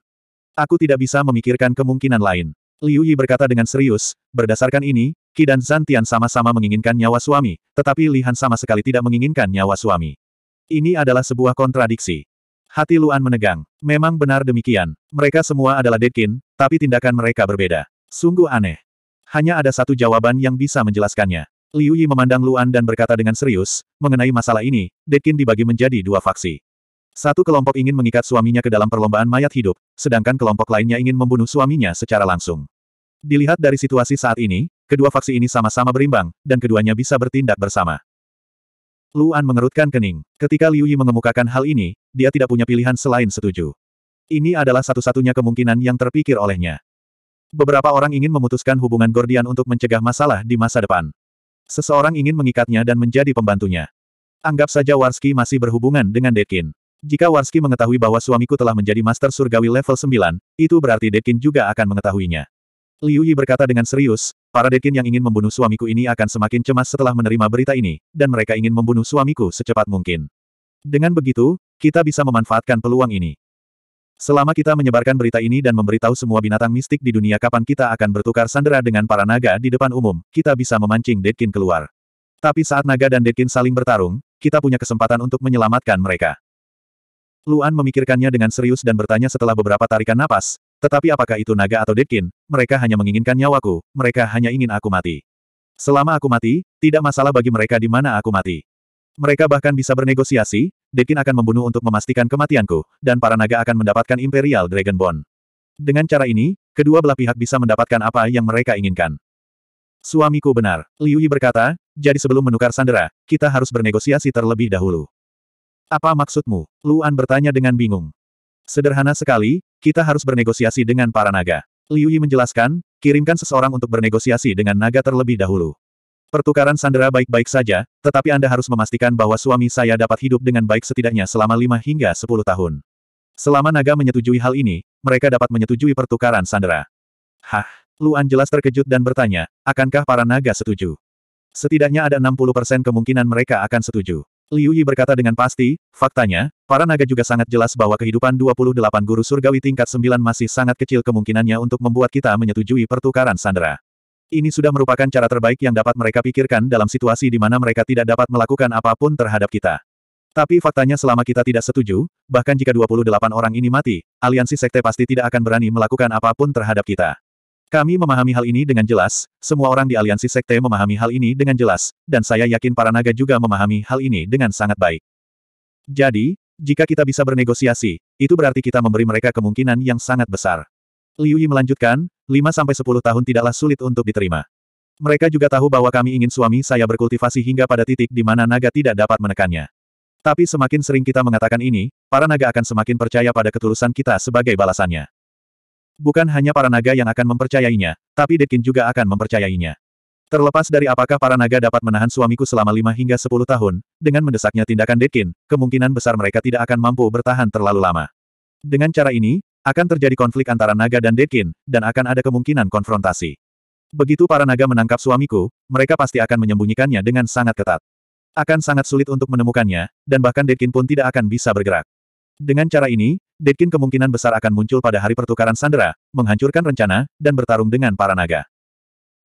Aku tidak bisa memikirkan kemungkinan lain. Liu Yi berkata dengan serius, berdasarkan ini, Ki dan Zantian sama-sama menginginkan nyawa suami, tetapi Lihan sama sekali tidak menginginkan nyawa suami. Ini adalah sebuah kontradiksi. Hati Luan menegang. Memang benar demikian. Mereka semua adalah Dekin, tapi tindakan mereka berbeda. Sungguh aneh. Hanya ada satu jawaban yang bisa menjelaskannya. Liu Yi memandang Luan dan berkata dengan serius, mengenai masalah ini, Dekin dibagi menjadi dua faksi. Satu kelompok ingin mengikat suaminya ke dalam perlombaan mayat hidup, sedangkan kelompok lainnya ingin membunuh suaminya secara langsung. Dilihat dari situasi saat ini, kedua faksi ini sama-sama berimbang, dan keduanya bisa bertindak bersama. Luan mengerutkan kening. Ketika Liu Yi mengemukakan hal ini, dia tidak punya pilihan selain setuju. Ini adalah satu-satunya kemungkinan yang terpikir olehnya. Beberapa orang ingin memutuskan hubungan Gordian untuk mencegah masalah di masa depan. Seseorang ingin mengikatnya dan menjadi pembantunya. Anggap saja Warski masih berhubungan dengan Dekin. Jika Warski mengetahui bahwa suamiku telah menjadi Master Surgawi level 9, itu berarti Dekin juga akan mengetahuinya. Liu Yi berkata dengan serius, para Dekin yang ingin membunuh suamiku ini akan semakin cemas setelah menerima berita ini, dan mereka ingin membunuh suamiku secepat mungkin. Dengan begitu, kita bisa memanfaatkan peluang ini. Selama kita menyebarkan berita ini dan memberitahu semua binatang mistik di dunia kapan kita akan bertukar sandera dengan para naga di depan umum, kita bisa memancing Deadkin keluar. Tapi saat naga dan Deadkin saling bertarung, kita punya kesempatan untuk menyelamatkan mereka. Luan memikirkannya dengan serius dan bertanya setelah beberapa tarikan napas, tetapi apakah itu naga atau Deadkin, mereka hanya menginginkan nyawaku, mereka hanya ingin aku mati. Selama aku mati, tidak masalah bagi mereka di mana aku mati. Mereka bahkan bisa bernegosiasi, Dekin akan membunuh untuk memastikan kematianku, dan para naga akan mendapatkan Imperial Dragon Bond. Dengan cara ini, kedua belah pihak bisa mendapatkan apa yang mereka inginkan. Suamiku benar, Liu Yi berkata, jadi sebelum menukar sandera, kita harus bernegosiasi terlebih dahulu. Apa maksudmu? Luan bertanya dengan bingung. Sederhana sekali, kita harus bernegosiasi dengan para naga. Liu Yi menjelaskan, kirimkan seseorang untuk bernegosiasi dengan naga terlebih dahulu. Pertukaran sandera baik-baik saja, tetapi Anda harus memastikan bahwa suami saya dapat hidup dengan baik setidaknya selama lima hingga sepuluh tahun. Selama naga menyetujui hal ini, mereka dapat menyetujui pertukaran sandera. Hah, Luan jelas terkejut dan bertanya, akankah para naga setuju? Setidaknya ada 60% kemungkinan mereka akan setuju. Liu Yi berkata dengan pasti, faktanya, para naga juga sangat jelas bahwa kehidupan 28 guru surgawi tingkat 9 masih sangat kecil kemungkinannya untuk membuat kita menyetujui pertukaran sandera. Ini sudah merupakan cara terbaik yang dapat mereka pikirkan dalam situasi di mana mereka tidak dapat melakukan apa pun terhadap kita. Tapi faktanya selama kita tidak setuju, bahkan jika 28 orang ini mati, aliansi sekte pasti tidak akan berani melakukan apa pun terhadap kita. Kami memahami hal ini dengan jelas, semua orang di aliansi sekte memahami hal ini dengan jelas, dan saya yakin para naga juga memahami hal ini dengan sangat baik. Jadi, jika kita bisa bernegosiasi, itu berarti kita memberi mereka kemungkinan yang sangat besar. Liu Yi melanjutkan, 5-10 tahun tidaklah sulit untuk diterima. Mereka juga tahu bahwa kami ingin suami saya berkultivasi hingga pada titik di mana naga tidak dapat menekannya. Tapi semakin sering kita mengatakan ini, para naga akan semakin percaya pada ketulusan kita sebagai balasannya. Bukan hanya para naga yang akan mempercayainya, tapi Dekin juga akan mempercayainya. Terlepas dari apakah para naga dapat menahan suamiku selama lima hingga sepuluh tahun, dengan mendesaknya tindakan Dekin, kemungkinan besar mereka tidak akan mampu bertahan terlalu lama. Dengan cara ini, akan terjadi konflik antara naga dan Dekin, dan akan ada kemungkinan konfrontasi. Begitu para naga menangkap suamiku, mereka pasti akan menyembunyikannya dengan sangat ketat. Akan sangat sulit untuk menemukannya, dan bahkan Dekin pun tidak akan bisa bergerak. Dengan cara ini, Dekin kemungkinan besar akan muncul pada hari pertukaran sandera, menghancurkan rencana, dan bertarung dengan para naga.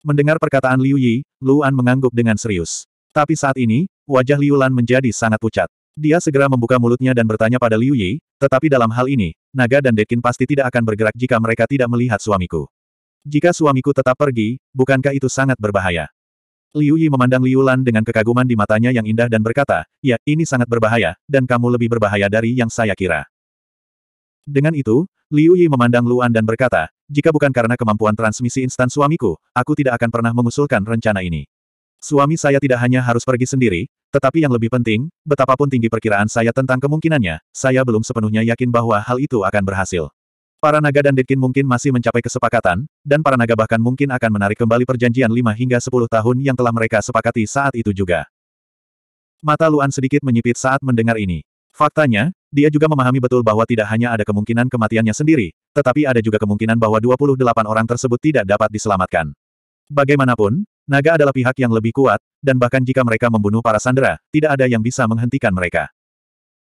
Mendengar perkataan Liu Yi, Lu An mengangguk dengan serius. Tapi saat ini, wajah Liu Lan menjadi sangat pucat. Dia segera membuka mulutnya dan bertanya pada Liu Yi, tetapi dalam hal ini, naga dan Dekin pasti tidak akan bergerak jika mereka tidak melihat suamiku. Jika suamiku tetap pergi, bukankah itu sangat berbahaya? Liu Yi memandang Liu Lan dengan kekaguman di matanya yang indah dan berkata, ya, ini sangat berbahaya, dan kamu lebih berbahaya dari yang saya kira. Dengan itu, Liu Yi memandang Luan dan berkata, jika bukan karena kemampuan transmisi instan suamiku, aku tidak akan pernah mengusulkan rencana ini. Suami saya tidak hanya harus pergi sendiri, tetapi yang lebih penting, betapapun tinggi perkiraan saya tentang kemungkinannya, saya belum sepenuhnya yakin bahwa hal itu akan berhasil. Para naga dan Dekin mungkin masih mencapai kesepakatan, dan para naga bahkan mungkin akan menarik kembali perjanjian 5 hingga 10 tahun yang telah mereka sepakati saat itu juga. Mata Luan sedikit menyipit saat mendengar ini. Faktanya, dia juga memahami betul bahwa tidak hanya ada kemungkinan kematiannya sendiri, tetapi ada juga kemungkinan bahwa 28 orang tersebut tidak dapat diselamatkan. Bagaimanapun, naga adalah pihak yang lebih kuat, dan bahkan jika mereka membunuh para sandera, tidak ada yang bisa menghentikan mereka.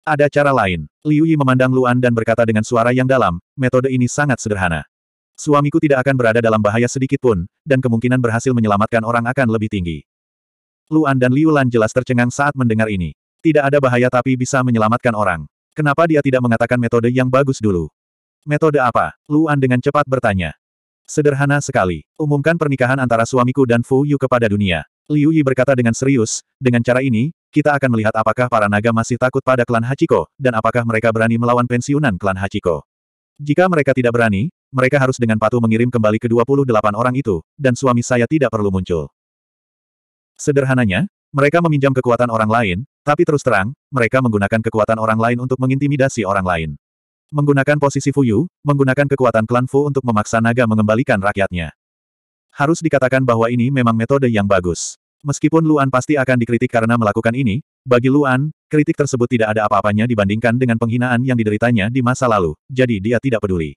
Ada cara lain. Liu Yi memandang Luan dan berkata dengan suara yang dalam, metode ini sangat sederhana. Suamiku tidak akan berada dalam bahaya sedikit pun, dan kemungkinan berhasil menyelamatkan orang akan lebih tinggi. Luan dan Liu Lan jelas tercengang saat mendengar ini. Tidak ada bahaya tapi bisa menyelamatkan orang. Kenapa dia tidak mengatakan metode yang bagus dulu? Metode apa? Luan dengan cepat bertanya. Sederhana sekali. Umumkan pernikahan antara suamiku dan Fu Yu kepada dunia. Liu Yi berkata dengan serius, dengan cara ini, kita akan melihat apakah para naga masih takut pada klan Hachiko, dan apakah mereka berani melawan pensiunan klan Hachiko. Jika mereka tidak berani, mereka harus dengan patuh mengirim kembali ke 28 orang itu, dan suami saya tidak perlu muncul. Sederhananya, mereka meminjam kekuatan orang lain, tapi terus terang, mereka menggunakan kekuatan orang lain untuk mengintimidasi orang lain. Menggunakan posisi Fuyu, menggunakan kekuatan klan Fu untuk memaksa naga mengembalikan rakyatnya. Harus dikatakan bahwa ini memang metode yang bagus. Meskipun Luan pasti akan dikritik karena melakukan ini, bagi Luan, kritik tersebut tidak ada apa-apanya dibandingkan dengan penghinaan yang dideritanya di masa lalu, jadi dia tidak peduli.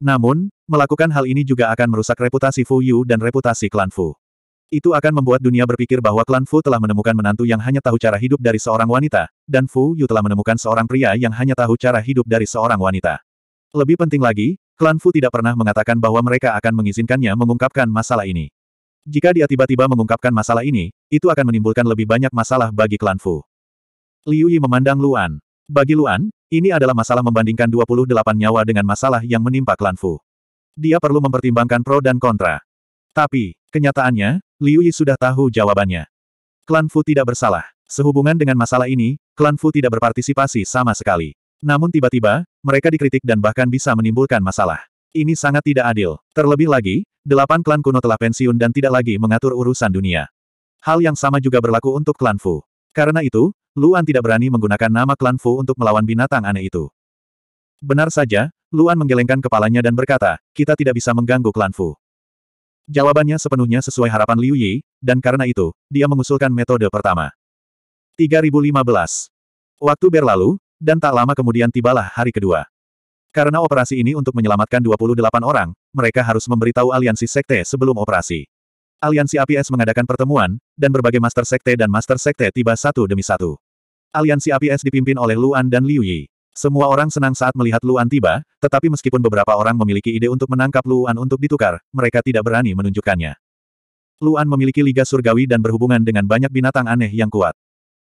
Namun, melakukan hal ini juga akan merusak reputasi Fu Yu dan reputasi klan Fu. Itu akan membuat dunia berpikir bahwa klan Fu telah menemukan menantu yang hanya tahu cara hidup dari seorang wanita, dan Fu Yu telah menemukan seorang pria yang hanya tahu cara hidup dari seorang wanita. Lebih penting lagi, klan Fu tidak pernah mengatakan bahwa mereka akan mengizinkannya mengungkapkan masalah ini. Jika dia tiba-tiba mengungkapkan masalah ini, itu akan menimbulkan lebih banyak masalah bagi klan Fu. Liu Yi memandang Luan. Bagi Luan, ini adalah masalah membandingkan 28 nyawa dengan masalah yang menimpa klan Fu. Dia perlu mempertimbangkan pro dan kontra. Tapi, kenyataannya, Liu Yi sudah tahu jawabannya. Klan Fu tidak bersalah. Sehubungan dengan masalah ini, klan Fu tidak berpartisipasi sama sekali. Namun tiba-tiba, mereka dikritik dan bahkan bisa menimbulkan masalah. Ini sangat tidak adil. Terlebih lagi, delapan klan kuno telah pensiun dan tidak lagi mengatur urusan dunia. Hal yang sama juga berlaku untuk klan Fu. Karena itu, Luan tidak berani menggunakan nama klan Fu untuk melawan binatang aneh itu. Benar saja, Luan menggelengkan kepalanya dan berkata, kita tidak bisa mengganggu klan Fu. Jawabannya sepenuhnya sesuai harapan Liu Yi, dan karena itu, dia mengusulkan metode pertama. 3015. Waktu berlalu, dan tak lama kemudian tibalah hari kedua. Karena operasi ini untuk menyelamatkan 28 orang, mereka harus memberitahu aliansi sekte sebelum operasi. Aliansi APS mengadakan pertemuan, dan berbagai Master Sekte dan Master Sekte tiba satu demi satu. Aliansi APS dipimpin oleh Luan dan Liu Yi. Semua orang senang saat melihat Luan tiba, tetapi meskipun beberapa orang memiliki ide untuk menangkap Luan untuk ditukar, mereka tidak berani menunjukkannya. Luan memiliki liga surgawi dan berhubungan dengan banyak binatang aneh yang kuat.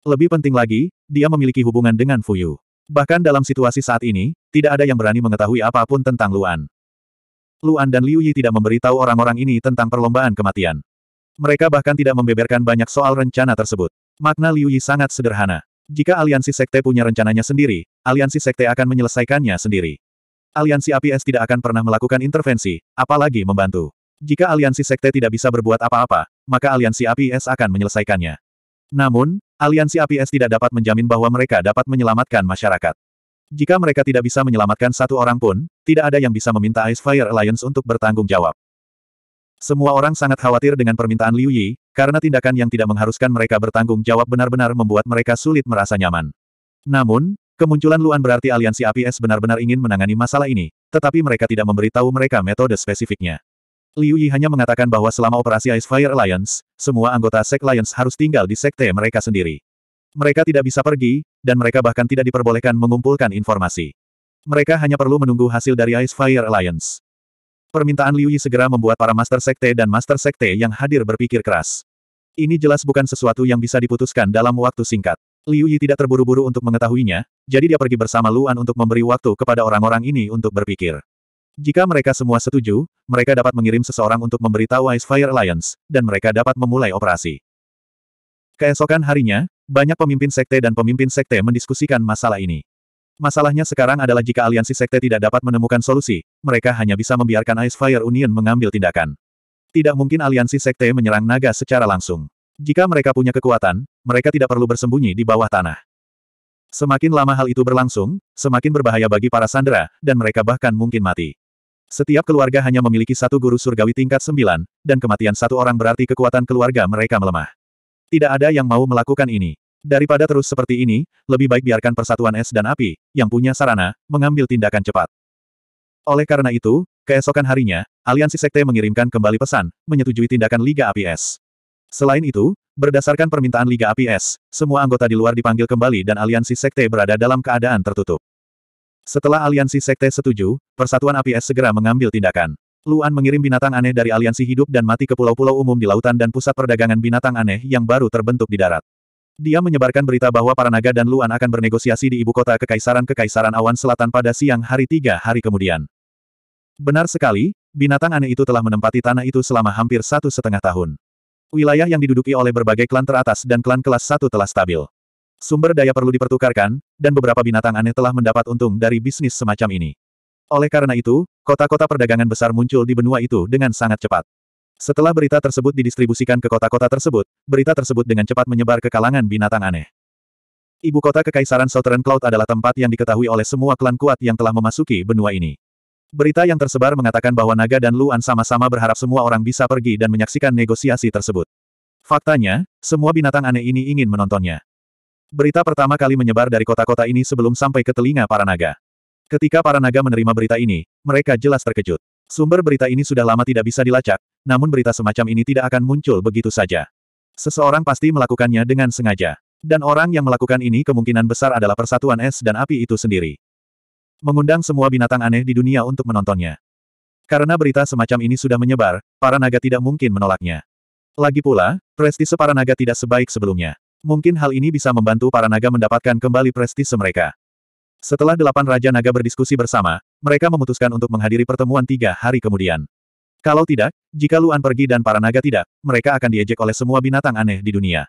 Lebih penting lagi, dia memiliki hubungan dengan Fuyu. Bahkan dalam situasi saat ini, tidak ada yang berani mengetahui apa pun tentang Luan. Luan dan Liu Yi tidak memberitahu orang-orang ini tentang perlombaan kematian. Mereka bahkan tidak membeberkan banyak soal rencana tersebut. Makna Liu Yi sangat sederhana. Jika aliansi sekte punya rencananya sendiri, aliansi sekte akan menyelesaikannya sendiri. Aliansi APS tidak akan pernah melakukan intervensi, apalagi membantu. Jika aliansi sekte tidak bisa berbuat apa-apa, maka aliansi APS akan menyelesaikannya. Namun, aliansi APS tidak dapat menjamin bahwa mereka dapat menyelamatkan masyarakat. Jika mereka tidak bisa menyelamatkan satu orang pun, tidak ada yang bisa meminta Ice Fire Alliance untuk bertanggung jawab. Semua orang sangat khawatir dengan permintaan Liu Yi, karena tindakan yang tidak mengharuskan mereka bertanggung jawab benar-benar membuat mereka sulit merasa nyaman. Namun, kemunculan Luan berarti aliansi APS benar-benar ingin menangani masalah ini, tetapi mereka tidak memberitahu mereka metode spesifiknya. Liu Yi hanya mengatakan bahwa selama operasi Ice Fire Alliance, semua anggota Sek Alliance harus tinggal di sekte mereka sendiri. Mereka tidak bisa pergi, dan mereka bahkan tidak diperbolehkan mengumpulkan informasi. Mereka hanya perlu menunggu hasil dari Ice Fire Alliance. Permintaan Liu Yi segera membuat para Master Sekte dan Master Sekte yang hadir berpikir keras. Ini jelas bukan sesuatu yang bisa diputuskan dalam waktu singkat. Liu Yi tidak terburu-buru untuk mengetahuinya, jadi dia pergi bersama Luan untuk memberi waktu kepada orang-orang ini untuk berpikir. Jika mereka semua setuju, mereka dapat mengirim seseorang untuk memberitahu Ice Fire Alliance, dan mereka dapat memulai operasi. Keesokan harinya, banyak pemimpin sekte dan pemimpin sekte mendiskusikan masalah ini. Masalahnya sekarang adalah jika aliansi sekte tidak dapat menemukan solusi, mereka hanya bisa membiarkan Ice Fire Union mengambil tindakan. Tidak mungkin aliansi sekte menyerang naga secara langsung. Jika mereka punya kekuatan, mereka tidak perlu bersembunyi di bawah tanah. Semakin lama hal itu berlangsung, semakin berbahaya bagi para sandera, dan mereka bahkan mungkin mati. Setiap keluarga hanya memiliki satu guru surgawi tingkat sembilan, dan kematian satu orang berarti kekuatan keluarga mereka melemah. Tidak ada yang mau melakukan ini. Daripada terus seperti ini, lebih baik biarkan persatuan es dan api, yang punya sarana, mengambil tindakan cepat. Oleh karena itu, keesokan harinya, aliansi sekte mengirimkan kembali pesan, menyetujui tindakan Liga Api Es. Selain itu, berdasarkan permintaan Liga Api Es, semua anggota di luar dipanggil kembali dan aliansi sekte berada dalam keadaan tertutup. Setelah aliansi sekte setuju, persatuan Api Es segera mengambil tindakan. Luan mengirim binatang aneh dari aliansi hidup dan mati ke pulau-pulau umum di lautan dan pusat perdagangan binatang aneh yang baru terbentuk di darat. Dia menyebarkan berita bahwa para naga dan Luan akan bernegosiasi di ibu kota Kekaisaran-Kekaisaran Awan Selatan pada siang hari tiga hari kemudian. Benar sekali, binatang aneh itu telah menempati tanah itu selama hampir satu setengah tahun. Wilayah yang diduduki oleh berbagai klan teratas dan klan kelas satu telah stabil. Sumber daya perlu dipertukarkan, dan beberapa binatang aneh telah mendapat untung dari bisnis semacam ini. Oleh karena itu, kota-kota perdagangan besar muncul di benua itu dengan sangat cepat. Setelah berita tersebut didistribusikan ke kota-kota tersebut, berita tersebut dengan cepat menyebar ke kalangan binatang aneh. Ibu kota Kekaisaran Southern Cloud adalah tempat yang diketahui oleh semua klan kuat yang telah memasuki benua ini. Berita yang tersebar mengatakan bahwa Naga dan Luan sama-sama berharap semua orang bisa pergi dan menyaksikan negosiasi tersebut. Faktanya, semua binatang aneh ini ingin menontonnya. Berita pertama kali menyebar dari kota-kota ini sebelum sampai ke telinga para naga. Ketika para naga menerima berita ini, mereka jelas terkejut. Sumber berita ini sudah lama tidak bisa dilacak, namun berita semacam ini tidak akan muncul begitu saja. Seseorang pasti melakukannya dengan sengaja. Dan orang yang melakukan ini kemungkinan besar adalah persatuan es dan api itu sendiri. Mengundang semua binatang aneh di dunia untuk menontonnya. Karena berita semacam ini sudah menyebar, para naga tidak mungkin menolaknya. Lagi pula, prestise para naga tidak sebaik sebelumnya. Mungkin hal ini bisa membantu para naga mendapatkan kembali prestise mereka. Setelah delapan Raja Naga berdiskusi bersama, mereka memutuskan untuk menghadiri pertemuan tiga hari kemudian. Kalau tidak, jika Luan pergi dan para naga tidak, mereka akan diejek oleh semua binatang aneh di dunia.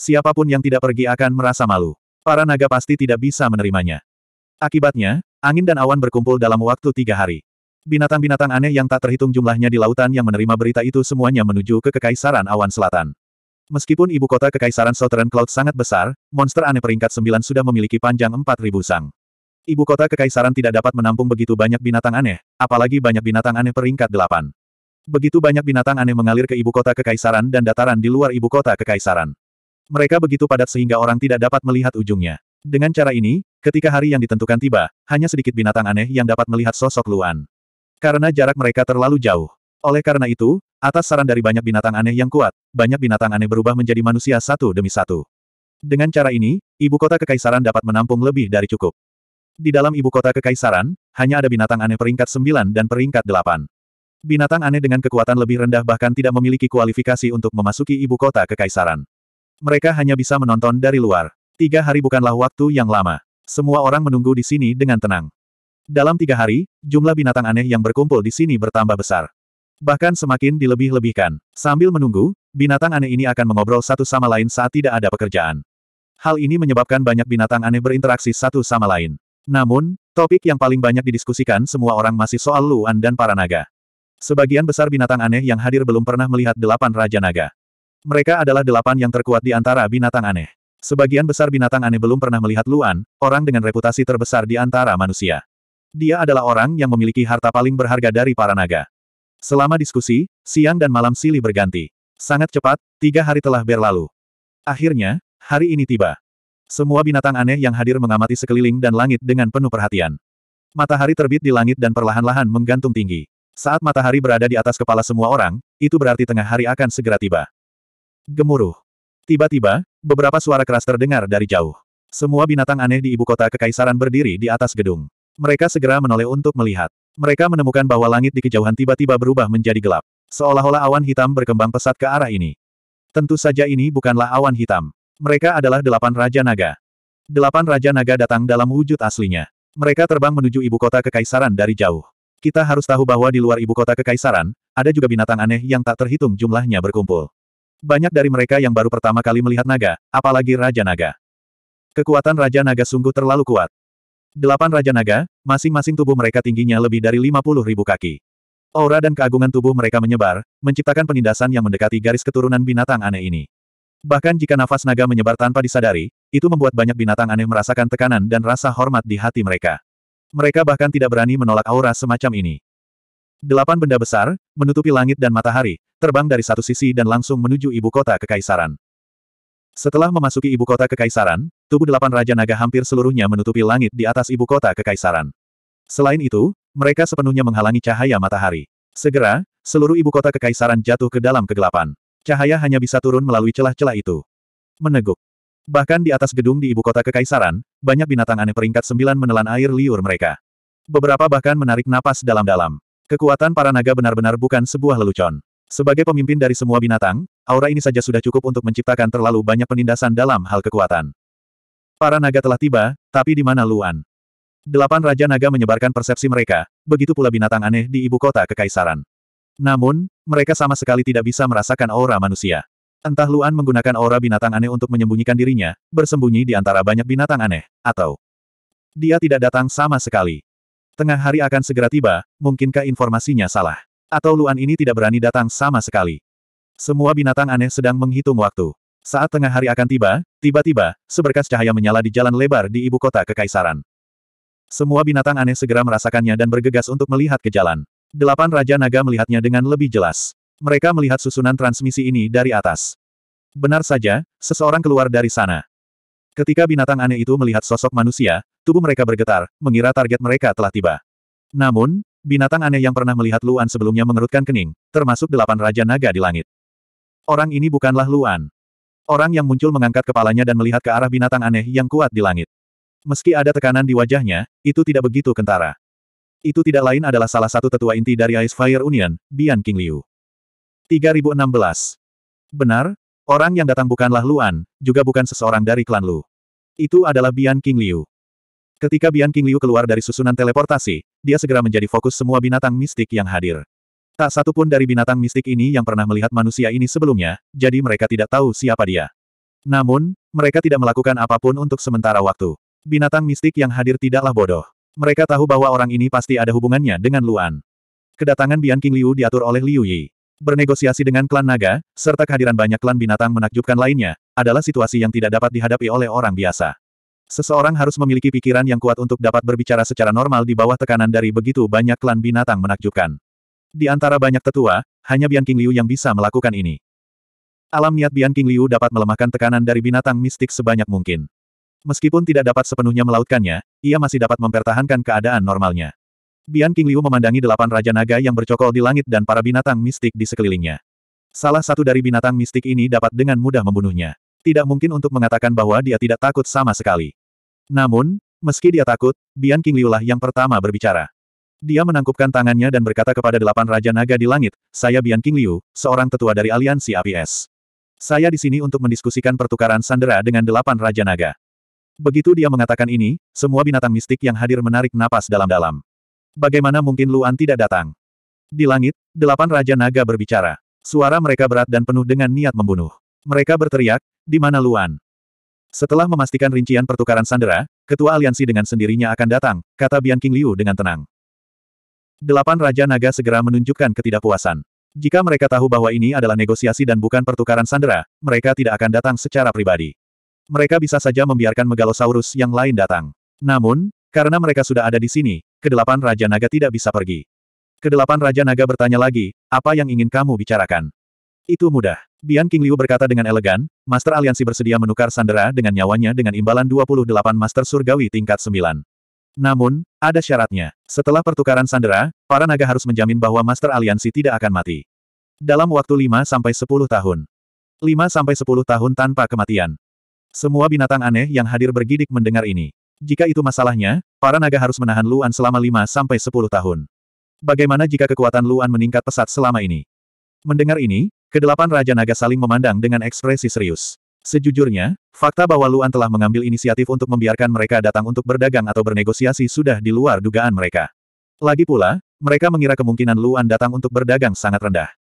Siapa pun yang tidak pergi akan merasa malu. Para naga pasti tidak bisa menerimanya. Akibatnya, angin dan awan berkumpul dalam waktu tiga hari. Binatang-binatang aneh yang tak terhitung jumlahnya di lautan yang menerima berita itu semuanya menuju ke Kekaisaran Awan Selatan. Meskipun ibu kota Kekaisaran Southern Cloud sangat besar, monster aneh peringkat sembilan sudah memiliki panjang 4.000 sang. Ibu kota kekaisaran tidak dapat menampung begitu banyak binatang aneh, apalagi banyak binatang aneh peringkat delapan. Begitu banyak binatang aneh mengalir ke ibu kota kekaisaran dan dataran di luar ibu kota kekaisaran. Mereka begitu padat sehingga orang tidak dapat melihat ujungnya. Dengan cara ini, ketika hari yang ditentukan tiba, hanya sedikit binatang aneh yang dapat melihat sosok Luan. Karena jarak mereka terlalu jauh. Oleh karena itu, atas saran dari banyak binatang aneh yang kuat, banyak binatang aneh berubah menjadi manusia satu demi satu. Dengan cara ini, ibu kota kekaisaran dapat menampung lebih dari cukup. Di dalam ibu kota kekaisaran, hanya ada binatang aneh peringkat 9 dan peringkat 8. Binatang aneh dengan kekuatan lebih rendah bahkan tidak memiliki kualifikasi untuk memasuki ibu kota kekaisaran. Mereka hanya bisa menonton dari luar. Tiga hari bukanlah waktu yang lama. Semua orang menunggu di sini dengan tenang. Dalam tiga hari, jumlah binatang aneh yang berkumpul di sini bertambah besar. Bahkan semakin dilebih-lebihkan. Sambil menunggu, binatang aneh ini akan mengobrol satu sama lain saat tidak ada pekerjaan. Hal ini menyebabkan banyak binatang aneh berinteraksi satu sama lain. Namun, topik yang paling banyak didiskusikan semua orang masih soal Luan dan para naga. Sebagian besar binatang aneh yang hadir belum pernah melihat delapan Raja Naga. Mereka adalah delapan yang terkuat di antara binatang aneh. Sebagian besar binatang aneh belum pernah melihat Luan, orang dengan reputasi terbesar di antara manusia. Dia adalah orang yang memiliki harta paling berharga dari para naga. Selama diskusi, siang dan malam silih berganti. Sangat cepat, tiga hari telah berlalu. Akhirnya, hari ini tiba. Semua binatang aneh yang hadir mengamati sekeliling dan langit dengan penuh perhatian. Matahari terbit di langit dan perlahan-lahan menggantung tinggi. Saat matahari berada di atas kepala semua orang, itu berarti tengah hari akan segera tiba. Gemuruh. Tiba-tiba, beberapa suara keras terdengar dari jauh. Semua binatang aneh di ibu kota kekaisaran berdiri di atas gedung. Mereka segera menoleh untuk melihat. Mereka menemukan bahwa langit di kejauhan tiba-tiba berubah menjadi gelap. Seolah-olah awan hitam berkembang pesat ke arah ini. Tentu saja ini bukanlah awan hitam. Mereka adalah delapan Raja Naga. Delapan Raja Naga datang dalam wujud aslinya. Mereka terbang menuju ibu kota kekaisaran dari jauh. Kita harus tahu bahwa di luar ibu kota kekaisaran, ada juga binatang aneh yang tak terhitung jumlahnya berkumpul. Banyak dari mereka yang baru pertama kali melihat naga, apalagi Raja Naga. Kekuatan Raja Naga sungguh terlalu kuat. Delapan Raja Naga, masing-masing tubuh mereka tingginya lebih dari 50 ribu kaki. Aura dan keagungan tubuh mereka menyebar, menciptakan penindasan yang mendekati garis keturunan binatang aneh ini. Bahkan jika nafas naga menyebar tanpa disadari, itu membuat banyak binatang aneh merasakan tekanan dan rasa hormat di hati mereka. Mereka bahkan tidak berani menolak aura semacam ini. Delapan benda besar, menutupi langit dan matahari, terbang dari satu sisi dan langsung menuju ibu kota kekaisaran. Setelah memasuki ibu kota kekaisaran, tubuh delapan Raja Naga hampir seluruhnya menutupi langit di atas ibu kota kekaisaran. Selain itu, mereka sepenuhnya menghalangi cahaya matahari. Segera, seluruh ibu kota kekaisaran jatuh ke dalam kegelapan. Cahaya hanya bisa turun melalui celah-celah itu. Meneguk. Bahkan di atas gedung di ibu kota kekaisaran, banyak binatang aneh peringkat sembilan menelan air liur mereka. Beberapa bahkan menarik napas dalam-dalam. Kekuatan para naga benar-benar bukan sebuah lelucon. Sebagai pemimpin dari semua binatang, aura ini saja sudah cukup untuk menciptakan terlalu banyak penindasan dalam hal kekuatan. Para naga telah tiba, tapi di mana Luan? Delapan Raja Naga menyebarkan persepsi mereka, begitu pula binatang aneh di ibu kota kekaisaran. Namun, mereka sama sekali tidak bisa merasakan aura manusia. Entah Luan menggunakan aura binatang aneh untuk menyembunyikan dirinya, bersembunyi di antara banyak binatang aneh, atau dia tidak datang sama sekali. Tengah hari akan segera tiba, mungkinkah informasinya salah? Atau Luan ini tidak berani datang sama sekali? Semua binatang aneh sedang menghitung waktu. Saat tengah hari akan tiba, tiba-tiba, seberkas cahaya menyala di jalan lebar di ibu kota kekaisaran. Semua binatang aneh segera merasakannya dan bergegas untuk melihat ke jalan. Delapan Raja Naga melihatnya dengan lebih jelas. Mereka melihat susunan transmisi ini dari atas. Benar saja, seseorang keluar dari sana. Ketika binatang aneh itu melihat sosok manusia, tubuh mereka bergetar, mengira target mereka telah tiba. Namun, binatang aneh yang pernah melihat Luan sebelumnya mengerutkan kening, termasuk delapan Raja Naga di langit. Orang ini bukanlah Luan. Orang yang muncul mengangkat kepalanya dan melihat ke arah binatang aneh yang kuat di langit. Meski ada tekanan di wajahnya, itu tidak begitu kentara. Itu tidak lain adalah salah satu tetua inti dari Ice Fire Union, Bian King Liu. 3016. Benar, orang yang datang bukanlah Luan, juga bukan seseorang dari klan Lu. Itu adalah Bian King Liu. Ketika Bian King Liu keluar dari susunan teleportasi, dia segera menjadi fokus semua binatang mistik yang hadir. Tak satu pun dari binatang mistik ini yang pernah melihat manusia ini sebelumnya, jadi mereka tidak tahu siapa dia. Namun, mereka tidak melakukan apa pun untuk sementara waktu. Binatang mistik yang hadir tidaklah bodoh. Mereka tahu bahwa orang ini pasti ada hubungannya dengan Luan. Kedatangan Bian King Liu diatur oleh Liu Yi. Bernegosiasi dengan klan naga, serta kehadiran banyak klan binatang menakjubkan lainnya, adalah situasi yang tidak dapat dihadapi oleh orang biasa. Seseorang harus memiliki pikiran yang kuat untuk dapat berbicara secara normal di bawah tekanan dari begitu banyak klan binatang menakjubkan. Di antara banyak tetua, hanya Bian King Liu yang bisa melakukan ini. Alam niat Bian King Liu dapat melemahkan tekanan dari binatang mistik sebanyak mungkin. Meskipun tidak dapat sepenuhnya melautkannya, ia masih dapat mempertahankan keadaan normalnya. Bian King Liu memandangi delapan Raja Naga yang bercokol di langit dan para binatang mistik di sekelilingnya. Salah satu dari binatang mistik ini dapat dengan mudah membunuhnya. Tidak mungkin untuk mengatakan bahwa dia tidak takut sama sekali. Namun, meski dia takut, Bian King Liu lah yang pertama berbicara. Dia menangkupkan tangannya dan berkata kepada delapan Raja Naga di langit, saya Bian King Liu, seorang tetua dari aliansi APS. Saya di sini untuk mendiskusikan pertukaran sandera dengan delapan Raja Naga. Begitu dia mengatakan ini, semua binatang mistik yang hadir menarik napas dalam-dalam. Bagaimana mungkin Luan tidak datang? Di langit, delapan Raja Naga berbicara. Suara mereka berat dan penuh dengan niat membunuh. Mereka berteriak, di mana Luan? Setelah memastikan rincian pertukaran sandera, ketua aliansi dengan sendirinya akan datang, kata Bian King Liu dengan tenang. Delapan Raja Naga segera menunjukkan ketidakpuasan. Jika mereka tahu bahwa ini adalah negosiasi dan bukan pertukaran sandera, mereka tidak akan datang secara pribadi. Mereka bisa saja membiarkan Megalosaurus yang lain datang. Namun, karena mereka sudah ada di sini, kedelapan Raja Naga tidak bisa pergi. Kedelapan Raja Naga bertanya lagi, apa yang ingin kamu bicarakan? Itu mudah. Bian King Liu berkata dengan elegan, Master Aliansi bersedia menukar Sandera dengan nyawanya dengan imbalan 28 Master Surgawi tingkat 9. Namun, ada syaratnya. Setelah pertukaran Sandera, para naga harus menjamin bahwa Master Aliansi tidak akan mati. Dalam waktu 5-10 tahun. 5-10 tahun tanpa kematian. Semua binatang aneh yang hadir bergidik mendengar ini. Jika itu masalahnya, para naga harus menahan Luan selama 5-10 tahun. Bagaimana jika kekuatan Luan meningkat pesat selama ini? Mendengar ini, kedelapan Raja Naga saling memandang dengan ekspresi serius. Sejujurnya, fakta bahwa Luan telah mengambil inisiatif untuk membiarkan mereka datang untuk berdagang atau bernegosiasi sudah di luar dugaan mereka. Lagi pula, mereka mengira kemungkinan Luan datang untuk berdagang sangat rendah.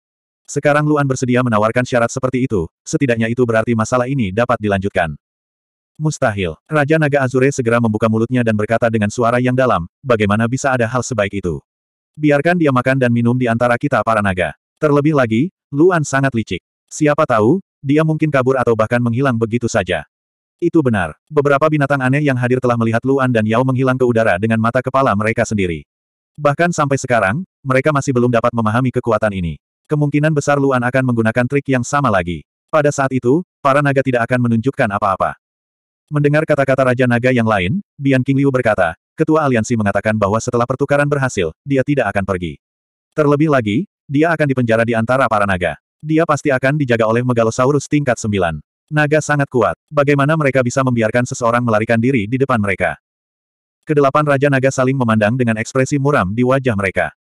Sekarang Luan bersedia menawarkan syarat seperti itu, setidaknya itu berarti masalah ini dapat dilanjutkan. Mustahil. Raja Naga Azure segera membuka mulutnya dan berkata dengan suara yang dalam, bagaimana bisa ada hal sebaik itu? Biarkan dia makan dan minum di antara kita para naga. Terlebih lagi, Luan sangat licik. Siapa tahu, dia mungkin kabur atau bahkan menghilang begitu saja. Itu benar. Beberapa binatang aneh yang hadir telah melihat Luan dan Yao menghilang ke udara dengan mata kepala mereka sendiri. Bahkan sampai sekarang, mereka masih belum dapat memahami kekuatan ini. Kemungkinan besar Luan akan menggunakan trik yang sama lagi. Pada saat itu, para naga tidak akan menunjukkan apa-apa. Mendengar kata-kata Raja Naga yang lain, Bian King Liu berkata, Ketua Aliansi mengatakan bahwa setelah pertukaran berhasil, dia tidak akan pergi. Terlebih lagi, dia akan dipenjara di antara para naga. Dia pasti akan dijaga oleh Megalosaurus tingkat 9. Naga sangat kuat. Bagaimana mereka bisa membiarkan seseorang melarikan diri di depan mereka? Kedelapan Raja Naga saling memandang dengan ekspresi muram di wajah mereka.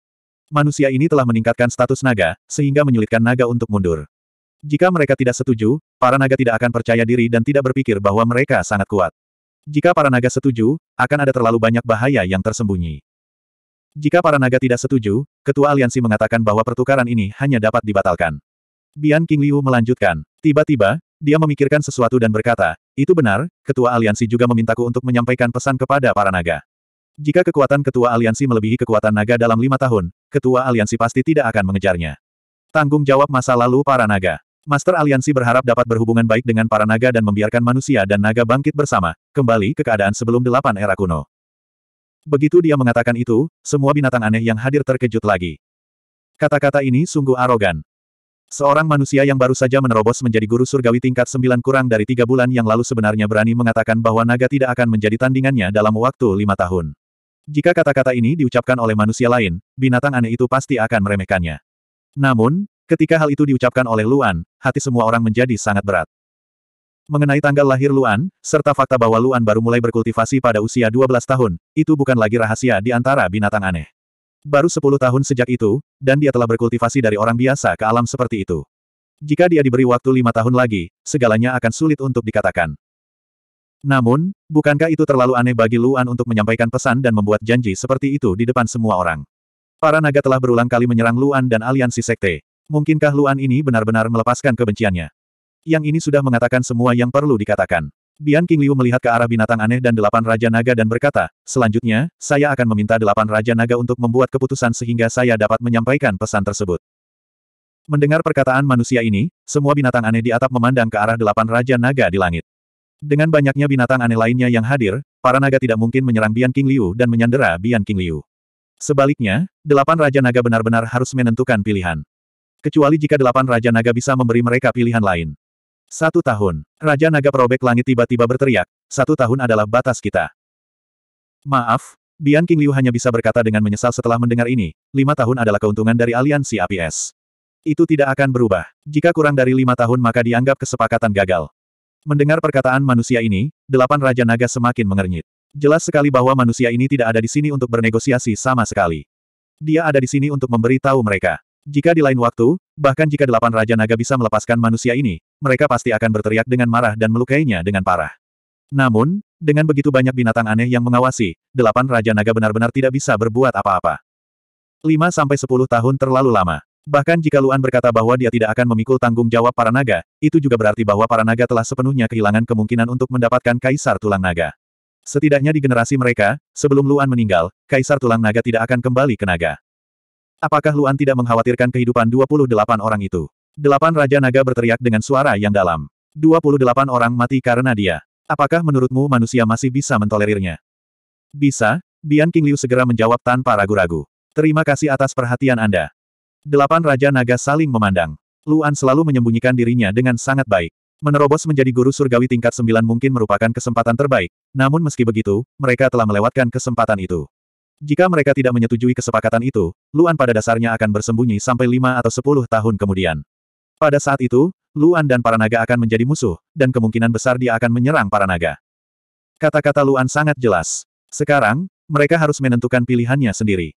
Manusia ini telah meningkatkan status naga, sehingga menyulitkan naga untuk mundur. Jika mereka tidak setuju, para naga tidak akan percaya diri dan tidak berpikir bahwa mereka sangat kuat. Jika para naga setuju, akan ada terlalu banyak bahaya yang tersembunyi. Jika para naga tidak setuju, ketua aliansi mengatakan bahwa pertukaran ini hanya dapat dibatalkan. Bian King Liu melanjutkan. Tiba-tiba, dia memikirkan sesuatu dan berkata, itu benar, ketua aliansi juga memintaku untuk menyampaikan pesan kepada para naga. Jika kekuatan ketua aliansi melebihi kekuatan naga dalam lima tahun, ketua aliansi pasti tidak akan mengejarnya. Tanggung jawab masa lalu para naga. Master aliansi berharap dapat berhubungan baik dengan para naga dan membiarkan manusia dan naga bangkit bersama, kembali ke keadaan sebelum delapan era kuno. Begitu dia mengatakan itu, semua binatang aneh yang hadir terkejut lagi. Kata-kata ini sungguh arogan. Seorang manusia yang baru saja menerobos menjadi guru surgawi tingkat sembilan kurang dari tiga bulan yang lalu sebenarnya berani mengatakan bahwa naga tidak akan menjadi tandingannya dalam waktu lima tahun. Jika kata-kata ini diucapkan oleh manusia lain, binatang aneh itu pasti akan meremehkannya. Namun, ketika hal itu diucapkan oleh Luan, hati semua orang menjadi sangat berat. Mengenai tanggal lahir Luan, serta fakta bahwa Luan baru mulai berkultivasi pada usia 12 tahun, itu bukan lagi rahasia di antara binatang aneh. Baru 10 tahun sejak itu, dan dia telah berkultivasi dari orang biasa ke alam seperti itu. Jika dia diberi waktu lima tahun lagi, segalanya akan sulit untuk dikatakan. Namun, bukankah itu terlalu aneh bagi Luan untuk menyampaikan pesan dan membuat janji seperti itu di depan semua orang? Para naga telah berulang kali menyerang Luan dan aliansi sekte. Mungkinkah Luan ini benar-benar melepaskan kebenciannya? Yang ini sudah mengatakan semua yang perlu dikatakan. Bian King Liu melihat ke arah binatang aneh dan delapan Raja Naga dan berkata, selanjutnya, saya akan meminta delapan Raja Naga untuk membuat keputusan sehingga saya dapat menyampaikan pesan tersebut. Mendengar perkataan manusia ini, semua binatang aneh di atap memandang ke arah delapan Raja Naga di langit. Dengan banyaknya binatang aneh lainnya yang hadir, para naga tidak mungkin menyerang Bian King Liu dan menyandera Bian King Liu. Sebaliknya, delapan Raja Naga benar-benar harus menentukan pilihan. Kecuali jika delapan Raja Naga bisa memberi mereka pilihan lain. Satu tahun. Raja Naga Perobek Langit tiba-tiba berteriak, satu tahun adalah batas kita. Maaf, Bian King Liu hanya bisa berkata dengan menyesal setelah mendengar ini, lima tahun adalah keuntungan dari aliansi APS. Itu tidak akan berubah. Jika kurang dari lima tahun maka dianggap kesepakatan gagal. Mendengar perkataan manusia ini, delapan Raja Naga semakin mengernyit. Jelas sekali bahwa manusia ini tidak ada di sini untuk bernegosiasi sama sekali. Dia ada di sini untuk memberitahu mereka. Jika di lain waktu, bahkan jika delapan Raja Naga bisa melepaskan manusia ini, mereka pasti akan berteriak dengan marah dan melukainya dengan parah. Namun, dengan begitu banyak binatang aneh yang mengawasi, delapan Raja Naga benar-benar tidak bisa berbuat apa-apa. Lima sampai sepuluh tahun terlalu lama. Bahkan jika Luan berkata bahwa dia tidak akan memikul tanggung jawab para naga, itu juga berarti bahwa para naga telah sepenuhnya kehilangan kemungkinan untuk mendapatkan Kaisar Tulang Naga. Setidaknya di generasi mereka, sebelum Luan meninggal, Kaisar Tulang Naga tidak akan kembali ke naga. Apakah Luan tidak mengkhawatirkan kehidupan 28 orang itu? Delapan Raja Naga berteriak dengan suara yang dalam. 28 orang mati karena dia. Apakah menurutmu manusia masih bisa mentolerirnya? Bisa, Bian King Liu segera menjawab tanpa ragu-ragu. Terima kasih atas perhatian Anda. Delapan Raja Naga saling memandang. Luan selalu menyembunyikan dirinya dengan sangat baik. Menerobos menjadi guru surgawi tingkat sembilan mungkin merupakan kesempatan terbaik, namun meski begitu, mereka telah melewatkan kesempatan itu. Jika mereka tidak menyetujui kesepakatan itu, Luan pada dasarnya akan bersembunyi sampai lima atau sepuluh tahun kemudian. Pada saat itu, Luan dan para naga akan menjadi musuh, dan kemungkinan besar dia akan menyerang para naga. Kata-kata Luan sangat jelas. Sekarang, mereka harus menentukan pilihannya sendiri.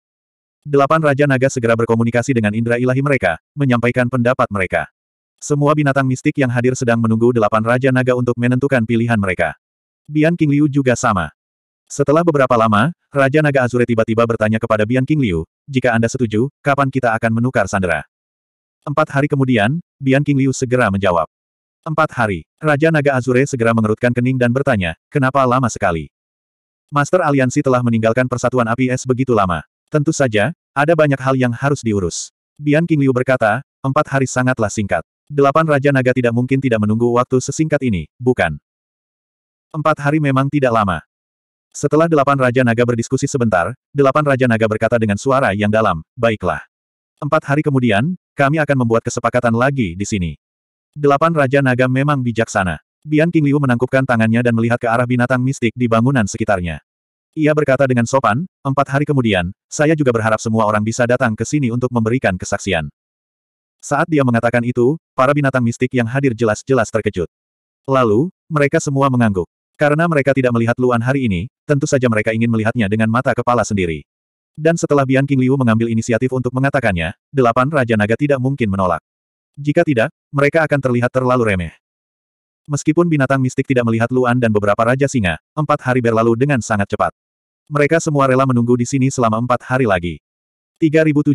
Delapan Raja Naga segera berkomunikasi dengan indera ilahi mereka, menyampaikan pendapat mereka. Semua binatang mistik yang hadir sedang menunggu delapan Raja Naga untuk menentukan pilihan mereka. Bian King Liu juga sama. Setelah beberapa lama, Raja Naga Azure tiba-tiba bertanya kepada Bian King Liu, jika Anda setuju, kapan kita akan menukar sandera? Empat hari kemudian, Bian King Liu segera menjawab. Empat hari. Raja Naga Azure segera mengerutkan kening dan bertanya, kenapa lama sekali? Master Aliansi telah meninggalkan persatuan api es begitu lama. Tentu saja, ada banyak hal yang harus diurus. Bian King Liu berkata, empat hari sangatlah singkat. Delapan Raja Naga tidak mungkin tidak menunggu waktu sesingkat ini, bukan? Empat hari memang tidak lama. Setelah delapan Raja Naga berdiskusi sebentar, delapan Raja Naga berkata dengan suara yang dalam, baiklah. Empat hari kemudian, kami akan membuat kesepakatan lagi di sini. Delapan Raja Naga memang bijaksana. Bian King Liu menangkupkan tangannya dan melihat ke arah binatang mistik di bangunan sekitarnya. Ia berkata dengan sopan, empat hari kemudian, saya juga berharap semua orang bisa datang ke sini untuk memberikan kesaksian. Saat dia mengatakan itu, para binatang mistik yang hadir jelas-jelas terkejut. Lalu, mereka semua mengangguk. Karena mereka tidak melihat Luan hari ini, tentu saja mereka ingin melihatnya dengan mata kepala sendiri. Dan setelah Bian King Liu mengambil inisiatif untuk mengatakannya, delapan Raja Naga tidak mungkin menolak. Jika tidak, mereka akan terlihat terlalu remeh. Meskipun binatang mistik tidak melihat Luan dan beberapa Raja Singa, empat hari berlalu dengan sangat cepat. Mereka semua rela menunggu di sini selama empat hari lagi. 3017.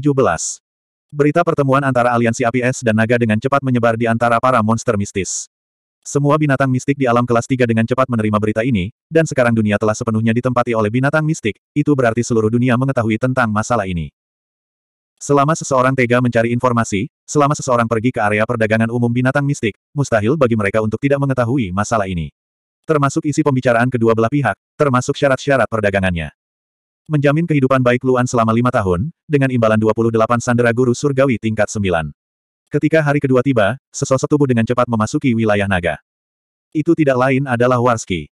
Berita pertemuan antara aliansi api es dan naga dengan cepat menyebar di antara para monster mistis. Semua binatang mistik di alam kelas 3 dengan cepat menerima berita ini, dan sekarang dunia telah sepenuhnya ditempati oleh binatang mistik, itu berarti seluruh dunia mengetahui tentang masalah ini. Selama seseorang tega mencari informasi, selama seseorang pergi ke area perdagangan umum binatang mistik, mustahil bagi mereka untuk tidak mengetahui masalah ini. Termasuk isi pembicaraan kedua belah pihak, termasuk syarat-syarat perdagangannya. Menjamin kehidupan baik Luan selama lima tahun, dengan imbalan 28 sandera guru surgawi tingkat 9. Ketika hari kedua tiba, sesosok tubuh dengan cepat memasuki wilayah naga. Itu tidak lain adalah Warski.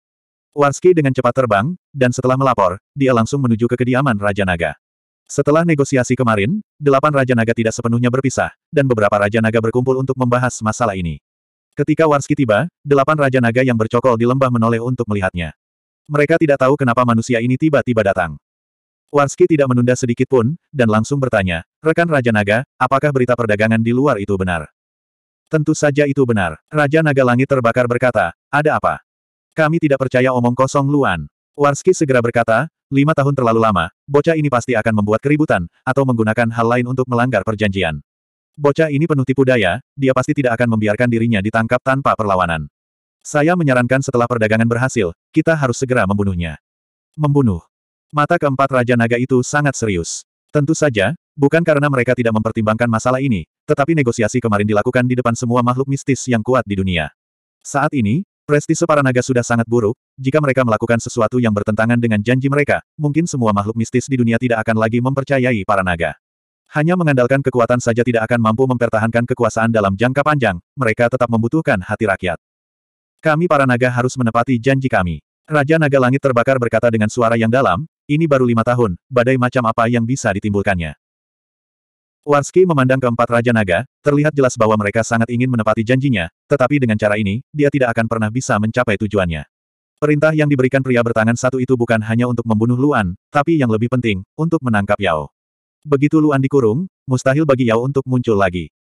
Warski dengan cepat terbang, dan setelah melapor, dia langsung menuju ke kediaman Raja Naga. Setelah negosiasi kemarin, delapan Raja Naga tidak sepenuhnya berpisah, dan beberapa Raja Naga berkumpul untuk membahas masalah ini. Ketika Warski tiba, delapan Raja Naga yang bercokol di lembah menoleh untuk melihatnya. Mereka tidak tahu kenapa manusia ini tiba-tiba datang. Warski tidak menunda sedikit pun, dan langsung bertanya, Rekan Raja Naga, apakah berita perdagangan di luar itu benar? Tentu saja itu benar. Raja Naga Langit terbakar berkata, ada apa? Kami tidak percaya omong kosong Luan. Warski segera berkata, lima tahun terlalu lama, bocah ini pasti akan membuat keributan, atau menggunakan hal lain untuk melanggar perjanjian. Bocah ini penuh tipu daya, dia pasti tidak akan membiarkan dirinya ditangkap tanpa perlawanan. Saya menyarankan setelah perdagangan berhasil, kita harus segera membunuhnya. Membunuh. Mata keempat Raja Naga itu sangat serius. Tentu saja, bukan karena mereka tidak mempertimbangkan masalah ini, tetapi negosiasi kemarin dilakukan di depan semua makhluk mistis yang kuat di dunia. Saat ini, prestise para naga sudah sangat buruk, jika mereka melakukan sesuatu yang bertentangan dengan janji mereka, mungkin semua makhluk mistis di dunia tidak akan lagi mempercayai para naga. Hanya mengandalkan kekuatan saja tidak akan mampu mempertahankan kekuasaan dalam jangka panjang, mereka tetap membutuhkan hati rakyat. Kami para naga harus menepati janji kami. Raja Naga Langit terbakar berkata dengan suara yang dalam, ini baru lima tahun, badai macam apa yang bisa ditimbulkannya. Warski memandang keempat Raja Naga, terlihat jelas bahwa mereka sangat ingin menepati janjinya, tetapi dengan cara ini, dia tidak akan pernah bisa mencapai tujuannya. Perintah yang diberikan pria bertangan satu itu bukan hanya untuk membunuh Luan, tapi yang lebih penting, untuk menangkap Yao. Begitu Luan dikurung, mustahil bagi Yao untuk muncul lagi.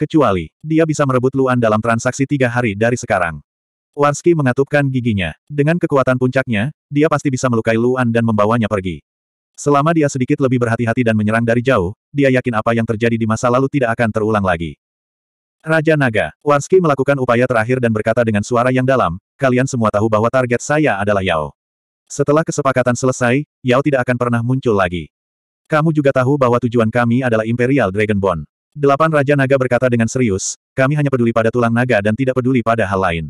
Kecuali, dia bisa merebut Luan dalam transaksi tiga hari dari sekarang. Warski mengatupkan giginya. Dengan kekuatan puncaknya, dia pasti bisa melukai Luan dan membawanya pergi. Selama dia sedikit lebih berhati-hati dan menyerang dari jauh, dia yakin apa yang terjadi di masa lalu tidak akan terulang lagi. Raja Naga, Warski melakukan upaya terakhir dan berkata dengan suara yang dalam, kalian semua tahu bahwa target saya adalah Yao. Setelah kesepakatan selesai, Yao tidak akan pernah muncul lagi. Kamu juga tahu bahwa tujuan kami adalah Imperial Dragon Bond. Delapan Raja Naga berkata dengan serius, kami hanya peduli pada tulang naga dan tidak peduli pada hal lain.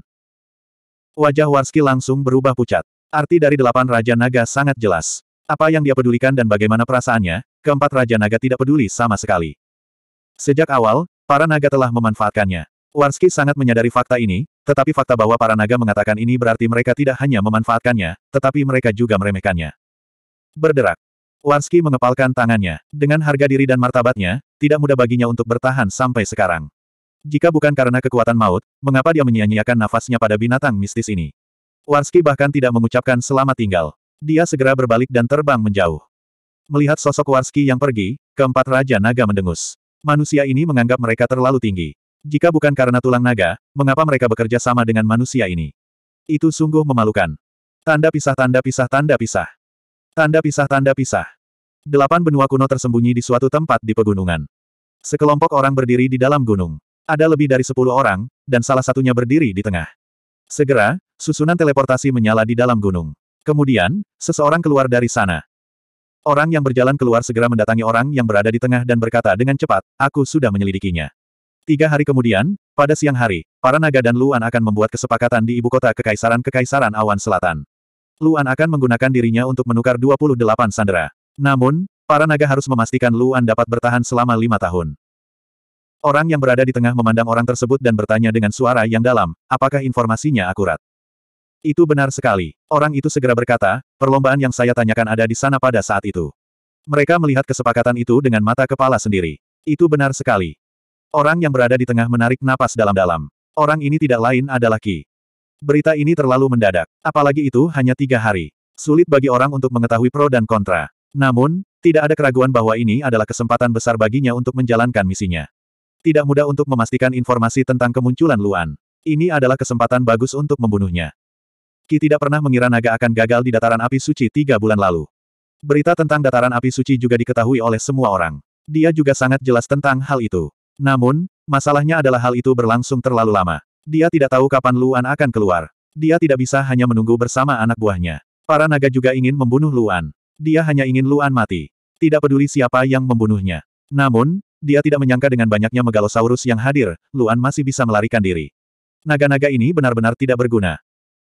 Wajah Warski langsung berubah pucat. Arti dari delapan Raja Naga sangat jelas. Apa yang dia pedulikan dan bagaimana perasaannya, keempat Raja Naga tidak peduli sama sekali. Sejak awal, para naga telah memanfaatkannya. Warski sangat menyadari fakta ini, tetapi fakta bahwa para naga mengatakan ini berarti mereka tidak hanya memanfaatkannya, tetapi mereka juga meremehkannya. Berderak. Warski mengepalkan tangannya. Dengan harga diri dan martabatnya, tidak mudah baginya untuk bertahan sampai sekarang. Jika bukan karena kekuatan maut, mengapa dia menyia-nyiakan nafasnya pada binatang mistis ini? Warski bahkan tidak mengucapkan selamat tinggal. Dia segera berbalik dan terbang menjauh. Melihat sosok Warski yang pergi, keempat Raja Naga mendengus. Manusia ini menganggap mereka terlalu tinggi. Jika bukan karena tulang naga, mengapa mereka bekerja sama dengan manusia ini? Itu sungguh memalukan. Tanda pisah tanda pisah tanda pisah. Tanda pisah tanda pisah. Delapan benua kuno tersembunyi di suatu tempat di pegunungan. Sekelompok orang berdiri di dalam gunung. Ada lebih dari sepuluh orang, dan salah satunya berdiri di tengah. Segera, susunan teleportasi menyala di dalam gunung. Kemudian, seseorang keluar dari sana. Orang yang berjalan keluar segera mendatangi orang yang berada di tengah dan berkata dengan cepat, aku sudah menyelidikinya. Tiga hari kemudian, pada siang hari, para naga dan Luan akan membuat kesepakatan di ibu kota Kekaisaran-Kekaisaran Awan Selatan. Luan akan menggunakan dirinya untuk menukar 28 sandera. Namun, para naga harus memastikan Luan dapat bertahan selama lima tahun. Orang yang berada di tengah memandang orang tersebut dan bertanya dengan suara yang dalam, apakah informasinya akurat? Itu benar sekali. Orang itu segera berkata, perlombaan yang saya tanyakan ada di sana pada saat itu. Mereka melihat kesepakatan itu dengan mata kepala sendiri. Itu benar sekali. Orang yang berada di tengah menarik napas dalam-dalam. Orang ini tidak lain adalah Ki. Berita ini terlalu mendadak. Apalagi itu hanya tiga hari. Sulit bagi orang untuk mengetahui pro dan kontra. Namun, tidak ada keraguan bahwa ini adalah kesempatan besar baginya untuk menjalankan misinya. Tidak mudah untuk memastikan informasi tentang kemunculan Luan. Ini adalah kesempatan bagus untuk membunuhnya. Ki tidak pernah mengira naga akan gagal di dataran api suci tiga bulan lalu. Berita tentang dataran api suci juga diketahui oleh semua orang. Dia juga sangat jelas tentang hal itu. Namun, masalahnya adalah hal itu berlangsung terlalu lama. Dia tidak tahu kapan Luan akan keluar. Dia tidak bisa hanya menunggu bersama anak buahnya. Para naga juga ingin membunuh Luan. Dia hanya ingin Luan mati. Tidak peduli siapa yang membunuhnya. Namun, dia tidak menyangka dengan banyaknya megalosaurus yang hadir, Luan masih bisa melarikan diri. Naga-naga ini benar-benar tidak berguna.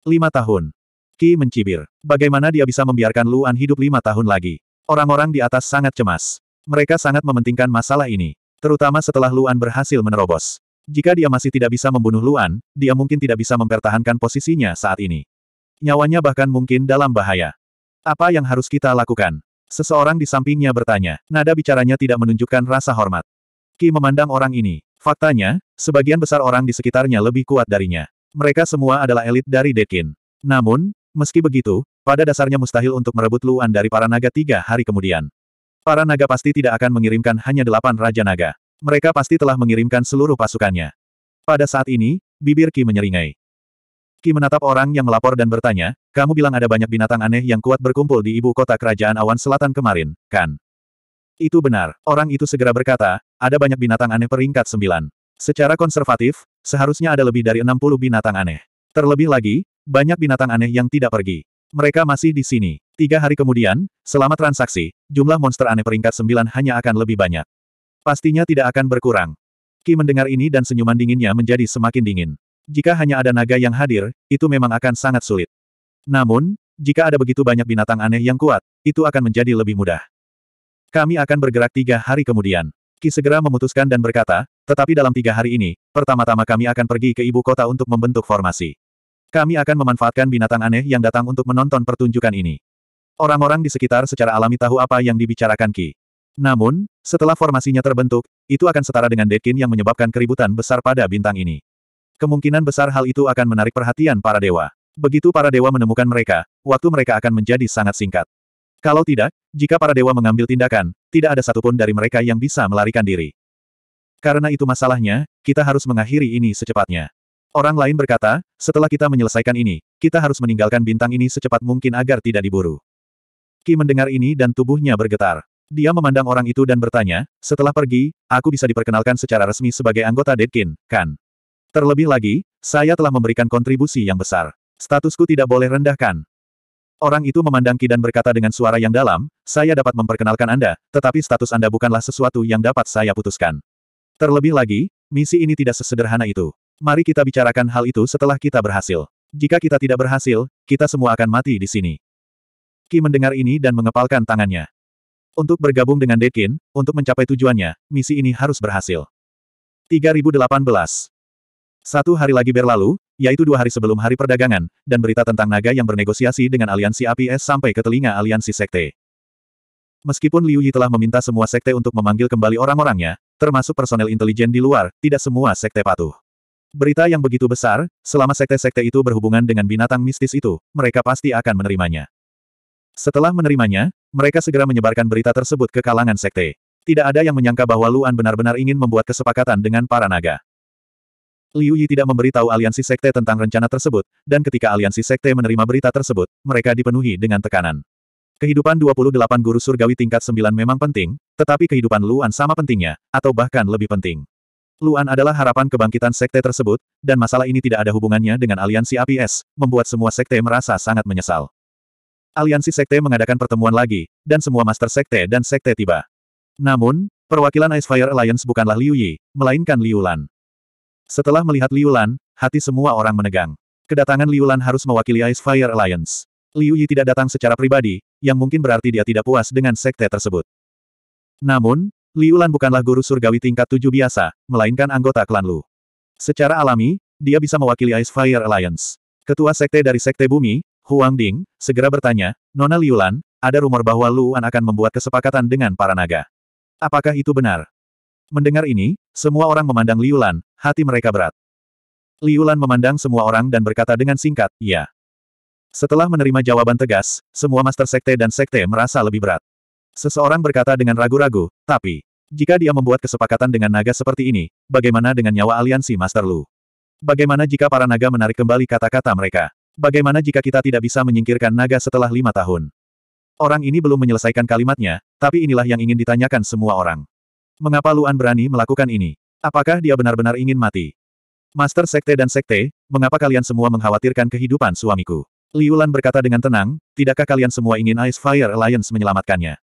Lima tahun. Qi mencibir. Bagaimana dia bisa membiarkan Luan hidup lima tahun lagi? Orang-orang di atas sangat cemas. Mereka sangat mementingkan masalah ini. Terutama setelah Luan berhasil menerobos. Jika dia masih tidak bisa membunuh Luan, dia mungkin tidak bisa mempertahankan posisinya saat ini. Nyawanya bahkan mungkin dalam bahaya. Apa yang harus kita lakukan? Seseorang di sampingnya bertanya. Nada bicaranya tidak menunjukkan rasa hormat. Qi memandang orang ini. Faktanya, sebagian besar orang di sekitarnya lebih kuat darinya. Mereka semua adalah elit dari Dekin. Namun, meski begitu, pada dasarnya mustahil untuk merebut Luan dari para naga tiga hari kemudian. Para naga pasti tidak akan mengirimkan hanya delapan Raja Naga. Mereka pasti telah mengirimkan seluruh pasukannya. Pada saat ini, bibir Ki menyeringai. Ki menatap orang yang melapor dan bertanya, kamu bilang ada banyak binatang aneh yang kuat berkumpul di ibu kota kerajaan awan selatan kemarin, kan? Itu benar. Orang itu segera berkata, ada banyak binatang aneh peringkat sembilan. Secara konservatif, seharusnya ada lebih dari 60 binatang aneh. Terlebih lagi, banyak binatang aneh yang tidak pergi. Mereka masih di sini. Tiga hari kemudian, selama transaksi, jumlah monster aneh peringkat sembilan hanya akan lebih banyak. Pastinya tidak akan berkurang. Ki mendengar ini dan senyuman dinginnya menjadi semakin dingin. Jika hanya ada naga yang hadir, itu memang akan sangat sulit. Namun, jika ada begitu banyak binatang aneh yang kuat, itu akan menjadi lebih mudah. Kami akan bergerak tiga hari kemudian. Ki segera memutuskan dan berkata, tetapi dalam tiga hari ini, pertama-tama kami akan pergi ke ibu kota untuk membentuk formasi. Kami akan memanfaatkan binatang aneh yang datang untuk menonton pertunjukan ini. Orang-orang di sekitar secara alami tahu apa yang dibicarakan Ki. Namun, setelah formasinya terbentuk, itu akan setara dengan Dekin yang menyebabkan keributan besar pada bintang ini. Kemungkinan besar hal itu akan menarik perhatian para dewa. Begitu para dewa menemukan mereka, waktu mereka akan menjadi sangat singkat. Kalau tidak, jika para dewa mengambil tindakan, tidak ada satupun dari mereka yang bisa melarikan diri. Karena itu masalahnya, kita harus mengakhiri ini secepatnya. Orang lain berkata, setelah kita menyelesaikan ini, kita harus meninggalkan bintang ini secepat mungkin agar tidak diburu. Ki mendengar ini dan tubuhnya bergetar. Dia memandang orang itu dan bertanya, setelah pergi, aku bisa diperkenalkan secara resmi sebagai anggota Deadkin, kan? Terlebih lagi, saya telah memberikan kontribusi yang besar. Statusku tidak boleh rendahkan. Orang itu memandang dan berkata dengan suara yang dalam, saya dapat memperkenalkan Anda, tetapi status Anda bukanlah sesuatu yang dapat saya putuskan. Terlebih lagi, misi ini tidak sesederhana itu. Mari kita bicarakan hal itu setelah kita berhasil. Jika kita tidak berhasil, kita semua akan mati di sini. Ki mendengar ini dan mengepalkan tangannya. Untuk bergabung dengan Dekin, untuk mencapai tujuannya, misi ini harus berhasil. 3018 Satu hari lagi berlalu, yaitu dua hari sebelum hari perdagangan, dan berita tentang naga yang bernegosiasi dengan aliansi APS sampai ke telinga aliansi sekte. Meskipun Liu Yi telah meminta semua sekte untuk memanggil kembali orang-orangnya, termasuk personel intelijen di luar, tidak semua sekte patuh. Berita yang begitu besar, selama sekte-sekte itu berhubungan dengan binatang mistis itu, mereka pasti akan menerimanya. Setelah menerimanya, mereka segera menyebarkan berita tersebut ke kalangan sekte. Tidak ada yang menyangka bahwa Luan benar-benar ingin membuat kesepakatan dengan para naga. Liu Yi tidak memberitahu aliansi sekte tentang rencana tersebut, dan ketika aliansi sekte menerima berita tersebut, mereka dipenuhi dengan tekanan. Kehidupan 28 guru surgawi tingkat 9 memang penting, tetapi kehidupan Luan sama pentingnya, atau bahkan lebih penting. Luan adalah harapan kebangkitan sekte tersebut, dan masalah ini tidak ada hubungannya dengan aliansi APS, membuat semua sekte merasa sangat menyesal. Aliansi sekte mengadakan pertemuan lagi, dan semua master sekte dan sekte tiba. Namun, perwakilan Ice Fire Alliance bukanlah Liu Yi, melainkan Liu Lan. Setelah melihat Liu Lan, hati semua orang menegang. Kedatangan Liu Lan harus mewakili Ice Fire Alliance. Liu Yi tidak datang secara pribadi, yang mungkin berarti dia tidak puas dengan sekte tersebut. Namun, Liu Lan bukanlah guru surgawi tingkat tujuh biasa, melainkan anggota klan Lu. Secara alami, dia bisa mewakili Ice Fire Alliance. Ketua sekte dari Sekte Bumi, Huang Ding, segera bertanya, Nona Liu Lan, ada rumor bahwa Lu An akan membuat kesepakatan dengan para naga. Apakah itu benar? Mendengar ini, semua orang memandang Liu Lan, hati mereka berat. Liu Lan memandang semua orang dan berkata dengan singkat, ya. Setelah menerima jawaban tegas, semua master sekte dan sekte merasa lebih berat. Seseorang berkata dengan ragu-ragu, tapi, jika dia membuat kesepakatan dengan naga seperti ini, bagaimana dengan nyawa aliansi Master Lu? Bagaimana jika para naga menarik kembali kata-kata mereka? Bagaimana jika kita tidak bisa menyingkirkan naga setelah lima tahun? Orang ini belum menyelesaikan kalimatnya, tapi inilah yang ingin ditanyakan semua orang. Mengapa Luan berani melakukan ini? Apakah dia benar-benar ingin mati? Master Sekte dan Sekte, mengapa kalian semua mengkhawatirkan kehidupan suamiku? Liu Lan berkata dengan tenang, tidakkah kalian semua ingin Ice Fire Alliance menyelamatkannya?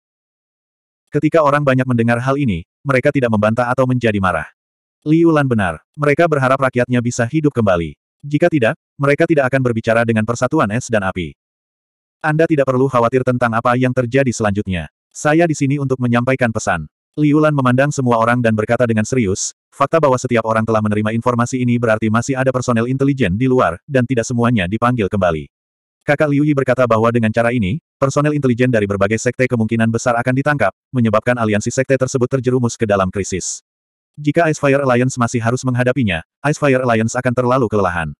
Ketika orang banyak mendengar hal ini, mereka tidak membantah atau menjadi marah. Liu Lan benar, mereka berharap rakyatnya bisa hidup kembali. Jika tidak, mereka tidak akan berbicara dengan persatuan es dan api. Anda tidak perlu khawatir tentang apa yang terjadi selanjutnya. Saya di sini untuk menyampaikan pesan. Liu Lan memandang semua orang dan berkata dengan serius, fakta bahwa setiap orang telah menerima informasi ini berarti masih ada personel intelijen di luar, dan tidak semuanya dipanggil kembali. Kakak Liu Yi berkata bahwa dengan cara ini, personel intelijen dari berbagai sekte kemungkinan besar akan ditangkap, menyebabkan aliansi sekte tersebut terjerumus ke dalam krisis. Jika Ice Fire Alliance masih harus menghadapinya, Ice Fire Alliance akan terlalu kelelahan.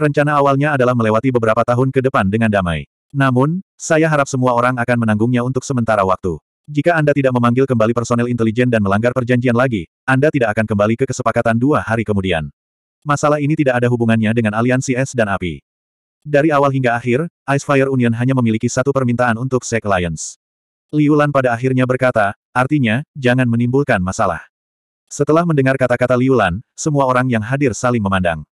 Rencana awalnya adalah melewati beberapa tahun ke depan dengan damai. Namun, saya harap semua orang akan menanggungnya untuk sementara waktu. Jika Anda tidak memanggil kembali personel intelijen dan melanggar perjanjian lagi, Anda tidak akan kembali ke kesepakatan dua hari kemudian. Masalah ini tidak ada hubungannya dengan aliansi es dan api. Dari awal hingga akhir, Ice Fire Union hanya memiliki satu permintaan untuk Sek Alliance. Liu Lan pada akhirnya berkata, artinya, jangan menimbulkan masalah. Setelah mendengar kata-kata Liu Lan, semua orang yang hadir saling memandang.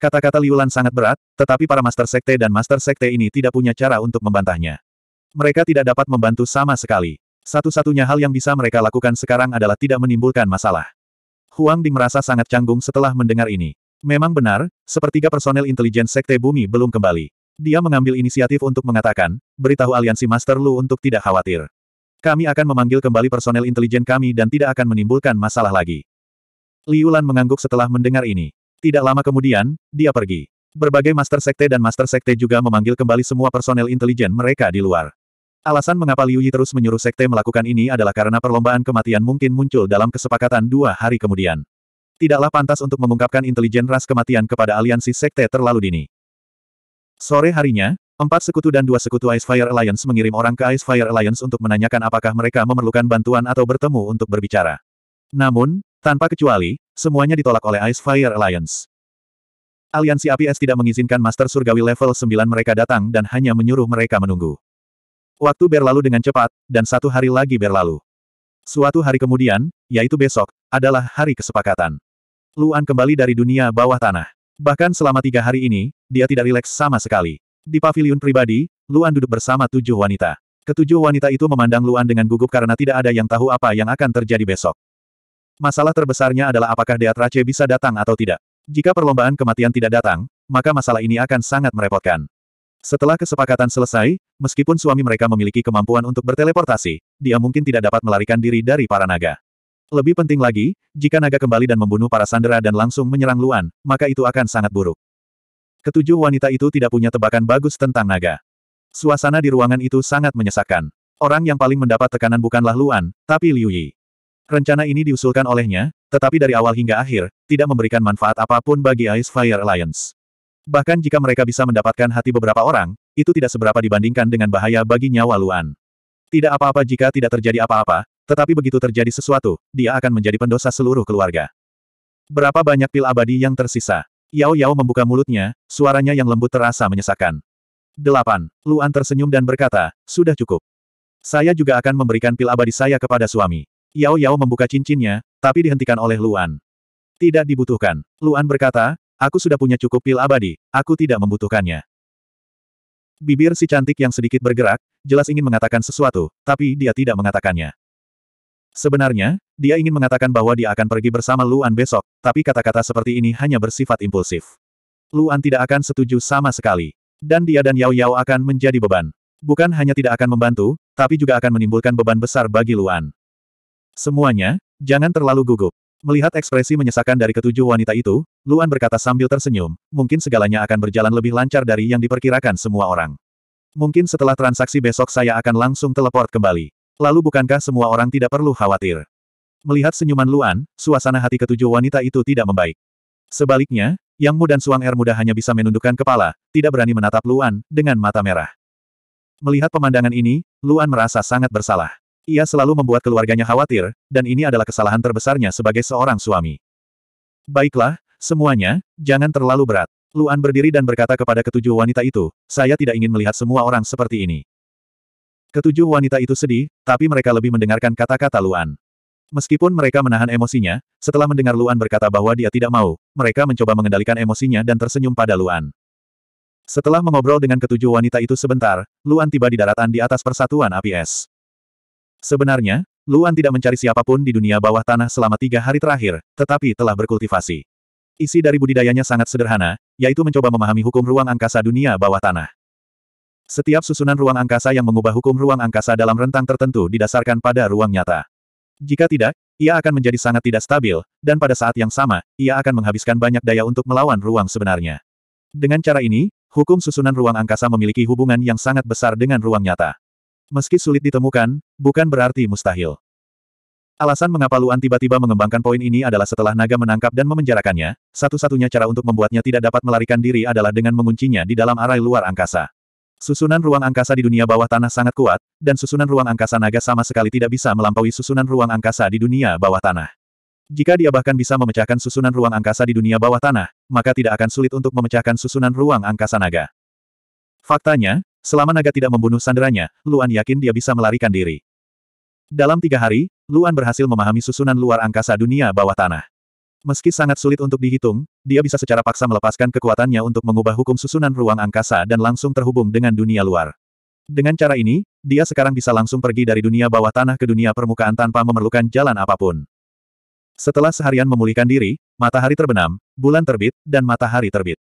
Kata-kata Liu Lan sangat berat, tetapi para Master Sekte dan Master Sekte ini tidak punya cara untuk membantahnya. Mereka tidak dapat membantu sama sekali. Satu-satunya hal yang bisa mereka lakukan sekarang adalah tidak menimbulkan masalah. Huang Ding merasa sangat canggung setelah mendengar ini. Memang benar, sepertiga personel intelijen Sekte Bumi belum kembali. Dia mengambil inisiatif untuk mengatakan, beritahu aliansi Master Lu untuk tidak khawatir. Kami akan memanggil kembali personel intelijen kami dan tidak akan menimbulkan masalah lagi. Liulan mengangguk setelah mendengar ini. Tidak lama kemudian, dia pergi. Berbagai Master Sekte dan Master Sekte juga memanggil kembali semua personel intelijen mereka di luar. Alasan mengapa Liu Yi terus menyuruh Sekte melakukan ini adalah karena perlombaan kematian mungkin muncul dalam kesepakatan dua hari kemudian. Tidaklah pantas untuk mengungkapkan intelijen ras kematian kepada aliansi Sekte terlalu dini. Sore harinya, Empat sekutu dan dua sekutu Ice Fire Alliance mengirim orang ke Ice Fire Alliance untuk menanyakan apakah mereka memerlukan bantuan atau bertemu untuk berbicara. Namun, tanpa kecuali, semuanya ditolak oleh Ice Fire Alliance. Aliansi APS tidak mengizinkan Master Surgawi level 9 mereka datang dan hanya menyuruh mereka menunggu. Waktu berlalu dengan cepat, dan satu hari lagi berlalu. Suatu hari kemudian, yaitu besok, adalah hari kesepakatan. Luan kembali dari dunia bawah tanah. Bahkan selama tiga hari ini, dia tidak rileks sama sekali. Di pavilion pribadi, Luan duduk bersama tujuh wanita. Ketujuh wanita itu memandang Luan dengan gugup karena tidak ada yang tahu apa yang akan terjadi besok. Masalah terbesarnya adalah apakah Deatrace bisa datang atau tidak. Jika perlombaan kematian tidak datang, maka masalah ini akan sangat merepotkan. Setelah kesepakatan selesai, meskipun suami mereka memiliki kemampuan untuk berteleportasi, dia mungkin tidak dapat melarikan diri dari para naga. Lebih penting lagi, jika naga kembali dan membunuh para sandera dan langsung menyerang Luan, maka itu akan sangat buruk. Ketujuh wanita itu tidak punya tebakan bagus tentang naga. Suasana di ruangan itu sangat menyesakan. Orang yang paling mendapat tekanan bukanlah Luan, tapi Liu Yi. Rencana ini diusulkan olehnya, tetapi dari awal hingga akhir, tidak memberikan manfaat apa pun bagi Ice Fire Alliance. Bahkan jika mereka bisa mendapatkan hati beberapa orang, itu tidak seberapa dibandingkan dengan bahaya bagi nyawa Luan. Tidak apa-apa jika tidak terjadi apa-apa, tetapi begitu terjadi sesuatu, dia akan menjadi pendosa seluruh keluarga. Berapa banyak pil abadi yang tersisa? Yao Yao membuka mulutnya, suaranya yang lembut terasa menyesakan. Delapan. Luan tersenyum dan berkata, sudah cukup. Saya juga akan memberikan pil abadi saya kepada suami. Yao Yao membuka cincinnya, tapi dihentikan oleh Luan. Tidak dibutuhkan. Luan berkata, aku sudah punya cukup pil abadi, aku tidak membutuhkannya. Bibir si cantik yang sedikit bergerak, jelas ingin mengatakan sesuatu, tapi dia tidak mengatakannya. Sebenarnya, dia ingin mengatakan bahwa dia akan pergi bersama Luan besok, tapi kata-kata seperti ini hanya bersifat impulsif. Luan tidak akan setuju sama sekali. Dan dia dan Yao Yao akan menjadi beban. Bukan hanya tidak akan membantu, tapi juga akan menimbulkan beban besar bagi Luan. Semuanya, jangan terlalu gugup. Melihat ekspresi menyesakan dari ketujuh wanita itu, Luan berkata sambil tersenyum, mungkin segalanya akan berjalan lebih lancar dari yang diperkirakan semua orang. Mungkin setelah transaksi besok saya akan langsung teleport kembali. Lalu bukankah semua orang tidak perlu khawatir? Melihat senyuman Luan, suasana hati ketujuh wanita itu tidak membaik. Sebaliknya, Yang Mu dan Suang Er muda hanya bisa menundukkan kepala, tidak berani menatap Luan, dengan mata merah. Melihat pemandangan ini, Luan merasa sangat bersalah. Ia selalu membuat keluarganya khawatir, dan ini adalah kesalahan terbesarnya sebagai seorang suami. Baiklah, semuanya, jangan terlalu berat. Luan berdiri dan berkata kepada ketujuh wanita itu, saya tidak ingin melihat semua orang seperti ini. Ketujuh wanita itu sedih, tapi mereka lebih mendengarkan kata-kata Luan. Meskipun mereka menahan emosinya, setelah mendengar Luan berkata bahwa dia tidak mau, mereka mencoba mengendalikan emosinya dan tersenyum pada Luan. Setelah mengobrol dengan ketujuh wanita itu sebentar, Luan tiba di daratan di atas persatuan APS. Sebenarnya, Luan tidak mencari siapa pun di dunia bawah tanah selama tiga hari terakhir, tetapi telah berkultivasi. Isi dari budidayanya sangat sederhana, yaitu mencoba memahami hukum ruang angkasa dunia bawah tanah. Setiap susunan ruang angkasa yang mengubah hukum ruang angkasa dalam rentang tertentu didasarkan pada ruang nyata. Jika tidak, ia akan menjadi sangat tidak stabil, dan pada saat yang sama, ia akan menghabiskan banyak daya untuk melawan ruang sebenarnya. Dengan cara ini, hukum susunan ruang angkasa memiliki hubungan yang sangat besar dengan ruang nyata. Meski sulit ditemukan, bukan berarti mustahil. Alasan mengapa Luan tiba-tiba mengembangkan poin ini adalah setelah naga menangkap dan memenjarakannya, satu-satunya cara untuk membuatnya tidak dapat melarikan diri adalah dengan menguncinya di dalam arai luar angkasa. Susunan ruang angkasa di dunia bawah tanah sangat kuat, dan susunan ruang angkasa naga sama sekali tidak bisa melampaui susunan ruang angkasa di dunia bawah tanah. Jika dia bahkan bisa memecahkan susunan ruang angkasa di dunia bawah tanah, maka tidak akan sulit untuk memecahkan susunan ruang angkasa naga. Faktanya, selama naga tidak membunuh sanderanya, Luan yakin dia bisa melarikan diri. Dalam tiga hari, Luan berhasil memahami susunan luar angkasa dunia bawah tanah. Meski sangat sulit untuk dihitung, dia bisa secara paksa melepaskan kekuatannya untuk mengubah hukum susunan ruang angkasa dan langsung terhubung dengan dunia luar. Dengan cara ini, dia sekarang bisa langsung pergi dari dunia bawah tanah ke dunia permukaan tanpa memerlukan jalan apa pun. Setelah seharian memulihkan diri, matahari terbenam, bulan terbit, dan matahari terbit.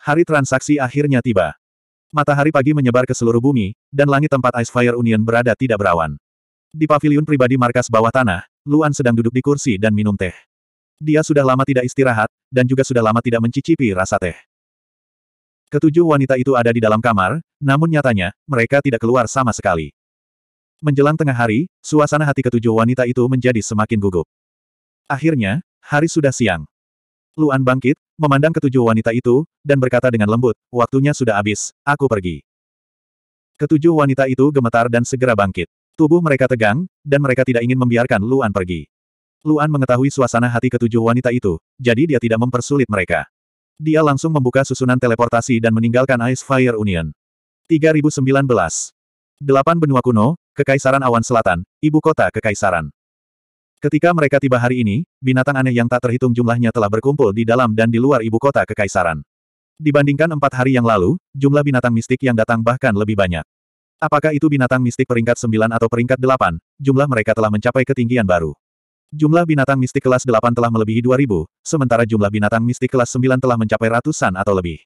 Hari transaksi akhirnya tiba. Matahari pagi menyebar ke seluruh bumi, dan langit tempat Ice Fire Union berada tidak berawan. Di paviliun pribadi markas bawah tanah, Luan sedang duduk di kursi dan minum teh. Dia sudah lama tidak istirahat, dan juga sudah lama tidak mencicipi rasa teh. Ketujuh wanita itu ada di dalam kamar, namun nyatanya, mereka tidak keluar sama sekali. Menjelang tengah hari, suasana hati ketujuh wanita itu menjadi semakin gugup. Akhirnya, hari sudah siang. Luan bangkit, memandang ketujuh wanita itu, dan berkata dengan lembut, waktunya sudah habis, aku pergi. Ketujuh wanita itu gemetar dan segera bangkit. Tubuh mereka tegang, dan mereka tidak ingin membiarkan Luan pergi. Luan mengetahui suasana hati ketujuh wanita itu, jadi dia tidak mempersulit mereka. Dia langsung membuka susunan teleportasi dan meninggalkan Ice Fire Union. 3019 Delapan benua kuno, Kekaisaran Awan Selatan, Ibu Kota Kekaisaran. Ketika mereka tiba hari ini, binatang aneh yang tak terhitung jumlahnya telah berkumpul di dalam dan di luar Ibu Kota Kekaisaran. Dibandingkan empat hari yang lalu, jumlah binatang mistik yang datang bahkan lebih banyak. Apakah itu binatang mistik peringkat 9 atau peringkat 8, jumlah mereka telah mencapai ketinggian baru. Jumlah binatang mistik kelas 8 telah melebihi 2000, sementara jumlah binatang mistik kelas 9 telah mencapai ratusan atau lebih.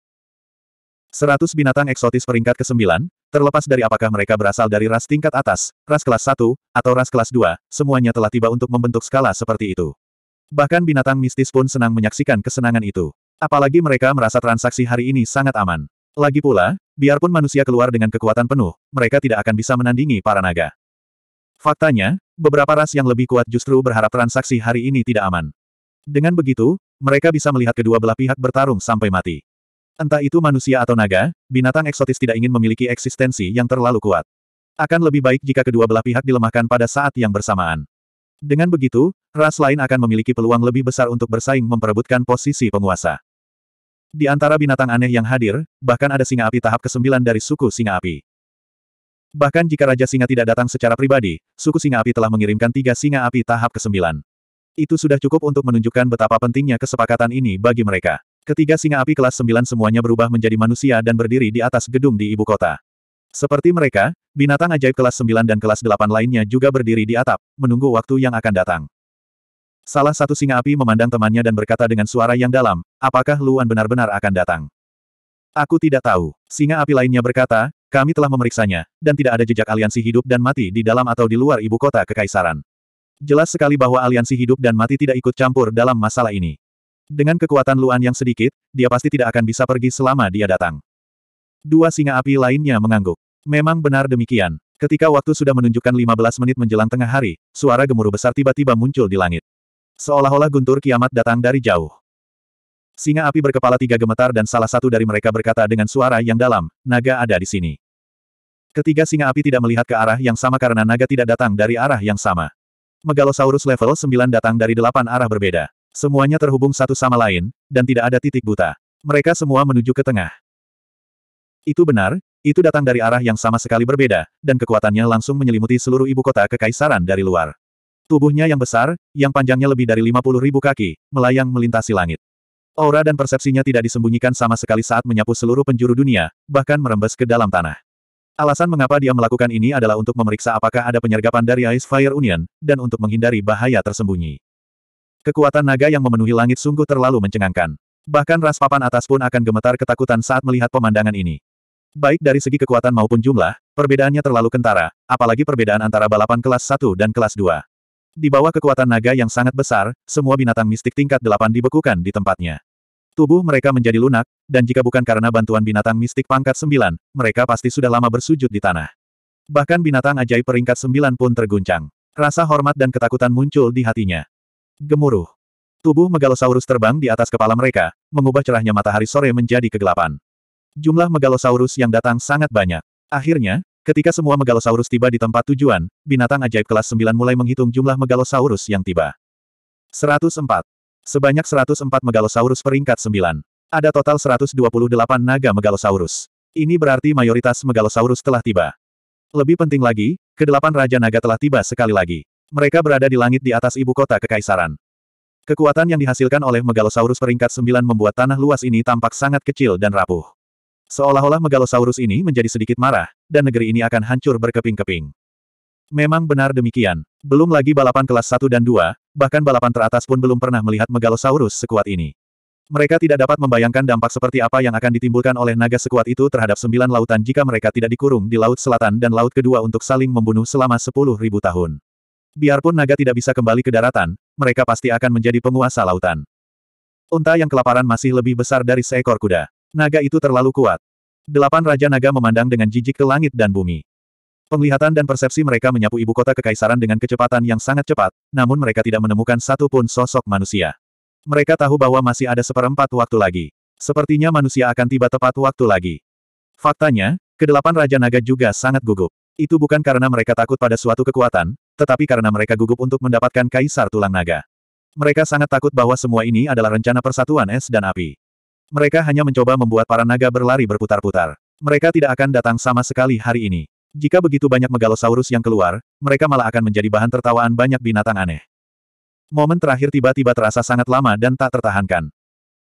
Seratus binatang eksotis peringkat ke-9, terlepas dari apakah mereka berasal dari ras tingkat atas, ras kelas 1, atau ras kelas 2, semuanya telah tiba untuk membentuk skala seperti itu. Bahkan binatang mistis pun senang menyaksikan kesenangan itu. Apalagi mereka merasa transaksi hari ini sangat aman. Lagi pula, biarpun manusia keluar dengan kekuatan penuh, mereka tidak akan bisa menandingi para naga. Faktanya, beberapa ras yang lebih kuat justru berharap transaksi hari ini tidak aman. Dengan begitu, mereka bisa melihat kedua belah pihak bertarung sampai mati. Entah itu manusia atau naga, binatang eksotis tidak ingin memiliki eksistensi yang terlalu kuat. Akan lebih baik jika kedua belah pihak dilemahkan pada saat yang bersamaan. Dengan begitu, ras lain akan memiliki peluang lebih besar untuk bersaing memperebutkan posisi penguasa. Di antara binatang aneh yang hadir, bahkan ada singa api tahap ke-9 dari suku singa api. Bahkan jika Raja Singa tidak datang secara pribadi, suku singa api telah mengirimkan tiga singa api tahap ke-9. Itu sudah cukup untuk menunjukkan betapa pentingnya kesepakatan ini bagi mereka. Ketiga singa api kelas 9 semuanya berubah menjadi manusia dan berdiri di atas gedung di ibu kota. Seperti mereka, binatang ajaib kelas 9 dan kelas 8 lainnya juga berdiri di atap, menunggu waktu yang akan datang. Salah satu singa api memandang temannya dan berkata dengan suara yang dalam, apakah Luan benar-benar akan datang? Aku tidak tahu. Singa api lainnya berkata, kami telah memeriksanya, dan tidak ada jejak aliansi hidup dan mati di dalam atau di luar ibu kota kekaisaran. Jelas sekali bahwa aliansi hidup dan mati tidak ikut campur dalam masalah ini. Dengan kekuatan Luan yang sedikit, dia pasti tidak akan bisa pergi selama dia datang. Dua singa api lainnya mengangguk. Memang benar demikian. Ketika waktu sudah menunjukkan 15 menit menjelang tengah hari, suara gemuruh besar tiba-tiba muncul di langit. Seolah-olah guntur kiamat datang dari jauh. Singa api berkepala tiga gemetar dan salah satu dari mereka berkata dengan suara yang dalam, naga ada di sini. Ketiga singa api tidak melihat ke arah yang sama karena naga tidak datang dari arah yang sama. Megalosaurus level 9 datang dari delapan arah berbeda. Semuanya terhubung satu sama lain, dan tidak ada titik buta. Mereka semua menuju ke tengah. Itu benar, itu datang dari arah yang sama sekali berbeda, dan kekuatannya langsung menyelimuti seluruh ibu kota kekaisaran dari luar. Tubuhnya yang besar, yang panjangnya lebih dari 50 ribu kaki, melayang melintasi langit. Aura dan persepsinya tidak disembunyikan sama sekali saat menyapu seluruh penjuru dunia, bahkan merembes ke dalam tanah. Alasan mengapa dia melakukan ini adalah untuk memeriksa apakah ada penyergapan dari Ice Fire Union, dan untuk menghindari bahaya tersembunyi. Kekuatan naga yang memenuhi langit sungguh terlalu mencengangkan. Bahkan ras papan atas pun akan gemetar ketakutan saat melihat pemandangan ini. Baik dari segi kekuatan maupun jumlah, perbedaannya terlalu kentara, apalagi perbedaan antara balapan kelas 1 dan kelas 2. Di bawah kekuatan naga yang sangat besar, semua binatang mistik tingkat 8 dibekukan di tempatnya. Tubuh mereka menjadi lunak, dan jika bukan karena bantuan binatang mistik pangkat 9, mereka pasti sudah lama bersujud di tanah. Bahkan binatang ajaib peringkat 9 pun terguncang. Rasa hormat dan ketakutan muncul di hatinya. Gemuruh. Tubuh Megalosaurus terbang di atas kepala mereka, mengubah cerahnya matahari sore menjadi kegelapan. Jumlah Megalosaurus yang datang sangat banyak. Akhirnya, ketika semua Megalosaurus tiba di tempat tujuan, binatang ajaib kelas 9 mulai menghitung jumlah Megalosaurus yang tiba. 104. Sebanyak 104 Megalosaurus peringkat 9. Ada total 128 naga Megalosaurus. Ini berarti mayoritas Megalosaurus telah tiba. Lebih penting lagi, kedelapan Raja Naga telah tiba sekali lagi. Mereka berada di langit di atas ibu kota kekaisaran. Kekuatan yang dihasilkan oleh Megalosaurus peringkat sembilan membuat tanah luas ini tampak sangat kecil dan rapuh. Seolah-olah Megalosaurus ini menjadi sedikit marah, dan negeri ini akan hancur berkeping-keping. Memang benar demikian. Belum lagi balapan kelas 1 dan 2, bahkan balapan teratas pun belum pernah melihat Megalosaurus sekuat ini. Mereka tidak dapat membayangkan dampak seperti apa yang akan ditimbulkan oleh naga sekuat itu terhadap sembilan lautan jika mereka tidak dikurung di Laut Selatan dan Laut Kedua untuk saling membunuh selama sepuluh ribu tahun. Biarpun naga tidak bisa kembali ke daratan, mereka pasti akan menjadi penguasa lautan. Unta yang kelaparan masih lebih besar dari seekor kuda. Naga itu terlalu kuat. Delapan Raja Naga memandang dengan jijik ke langit dan bumi. Penglihatan dan persepsi mereka menyapu ibu kota kekaisaran dengan kecepatan yang sangat cepat, namun mereka tidak menemukan satu pun sosok manusia. Mereka tahu bahwa masih ada seperempat waktu lagi. Sepertinya manusia akan tiba tepat waktu lagi. Faktanya, kedelapan Raja Naga juga sangat gugup. Itu bukan karena mereka takut pada suatu kekuatan, tetapi karena mereka gugup untuk mendapatkan Kaisar Tulang Naga. Mereka sangat takut bahwa semua ini adalah rencana persatuan es dan api. Mereka hanya mencoba membuat para naga berlari berputar-putar. Mereka tidak akan datang sama sekali hari ini. Jika begitu banyak megalosaurus yang keluar, mereka malah akan menjadi bahan tertawaan banyak binatang aneh. Momen terakhir tiba-tiba terasa sangat lama dan tak tertahankan.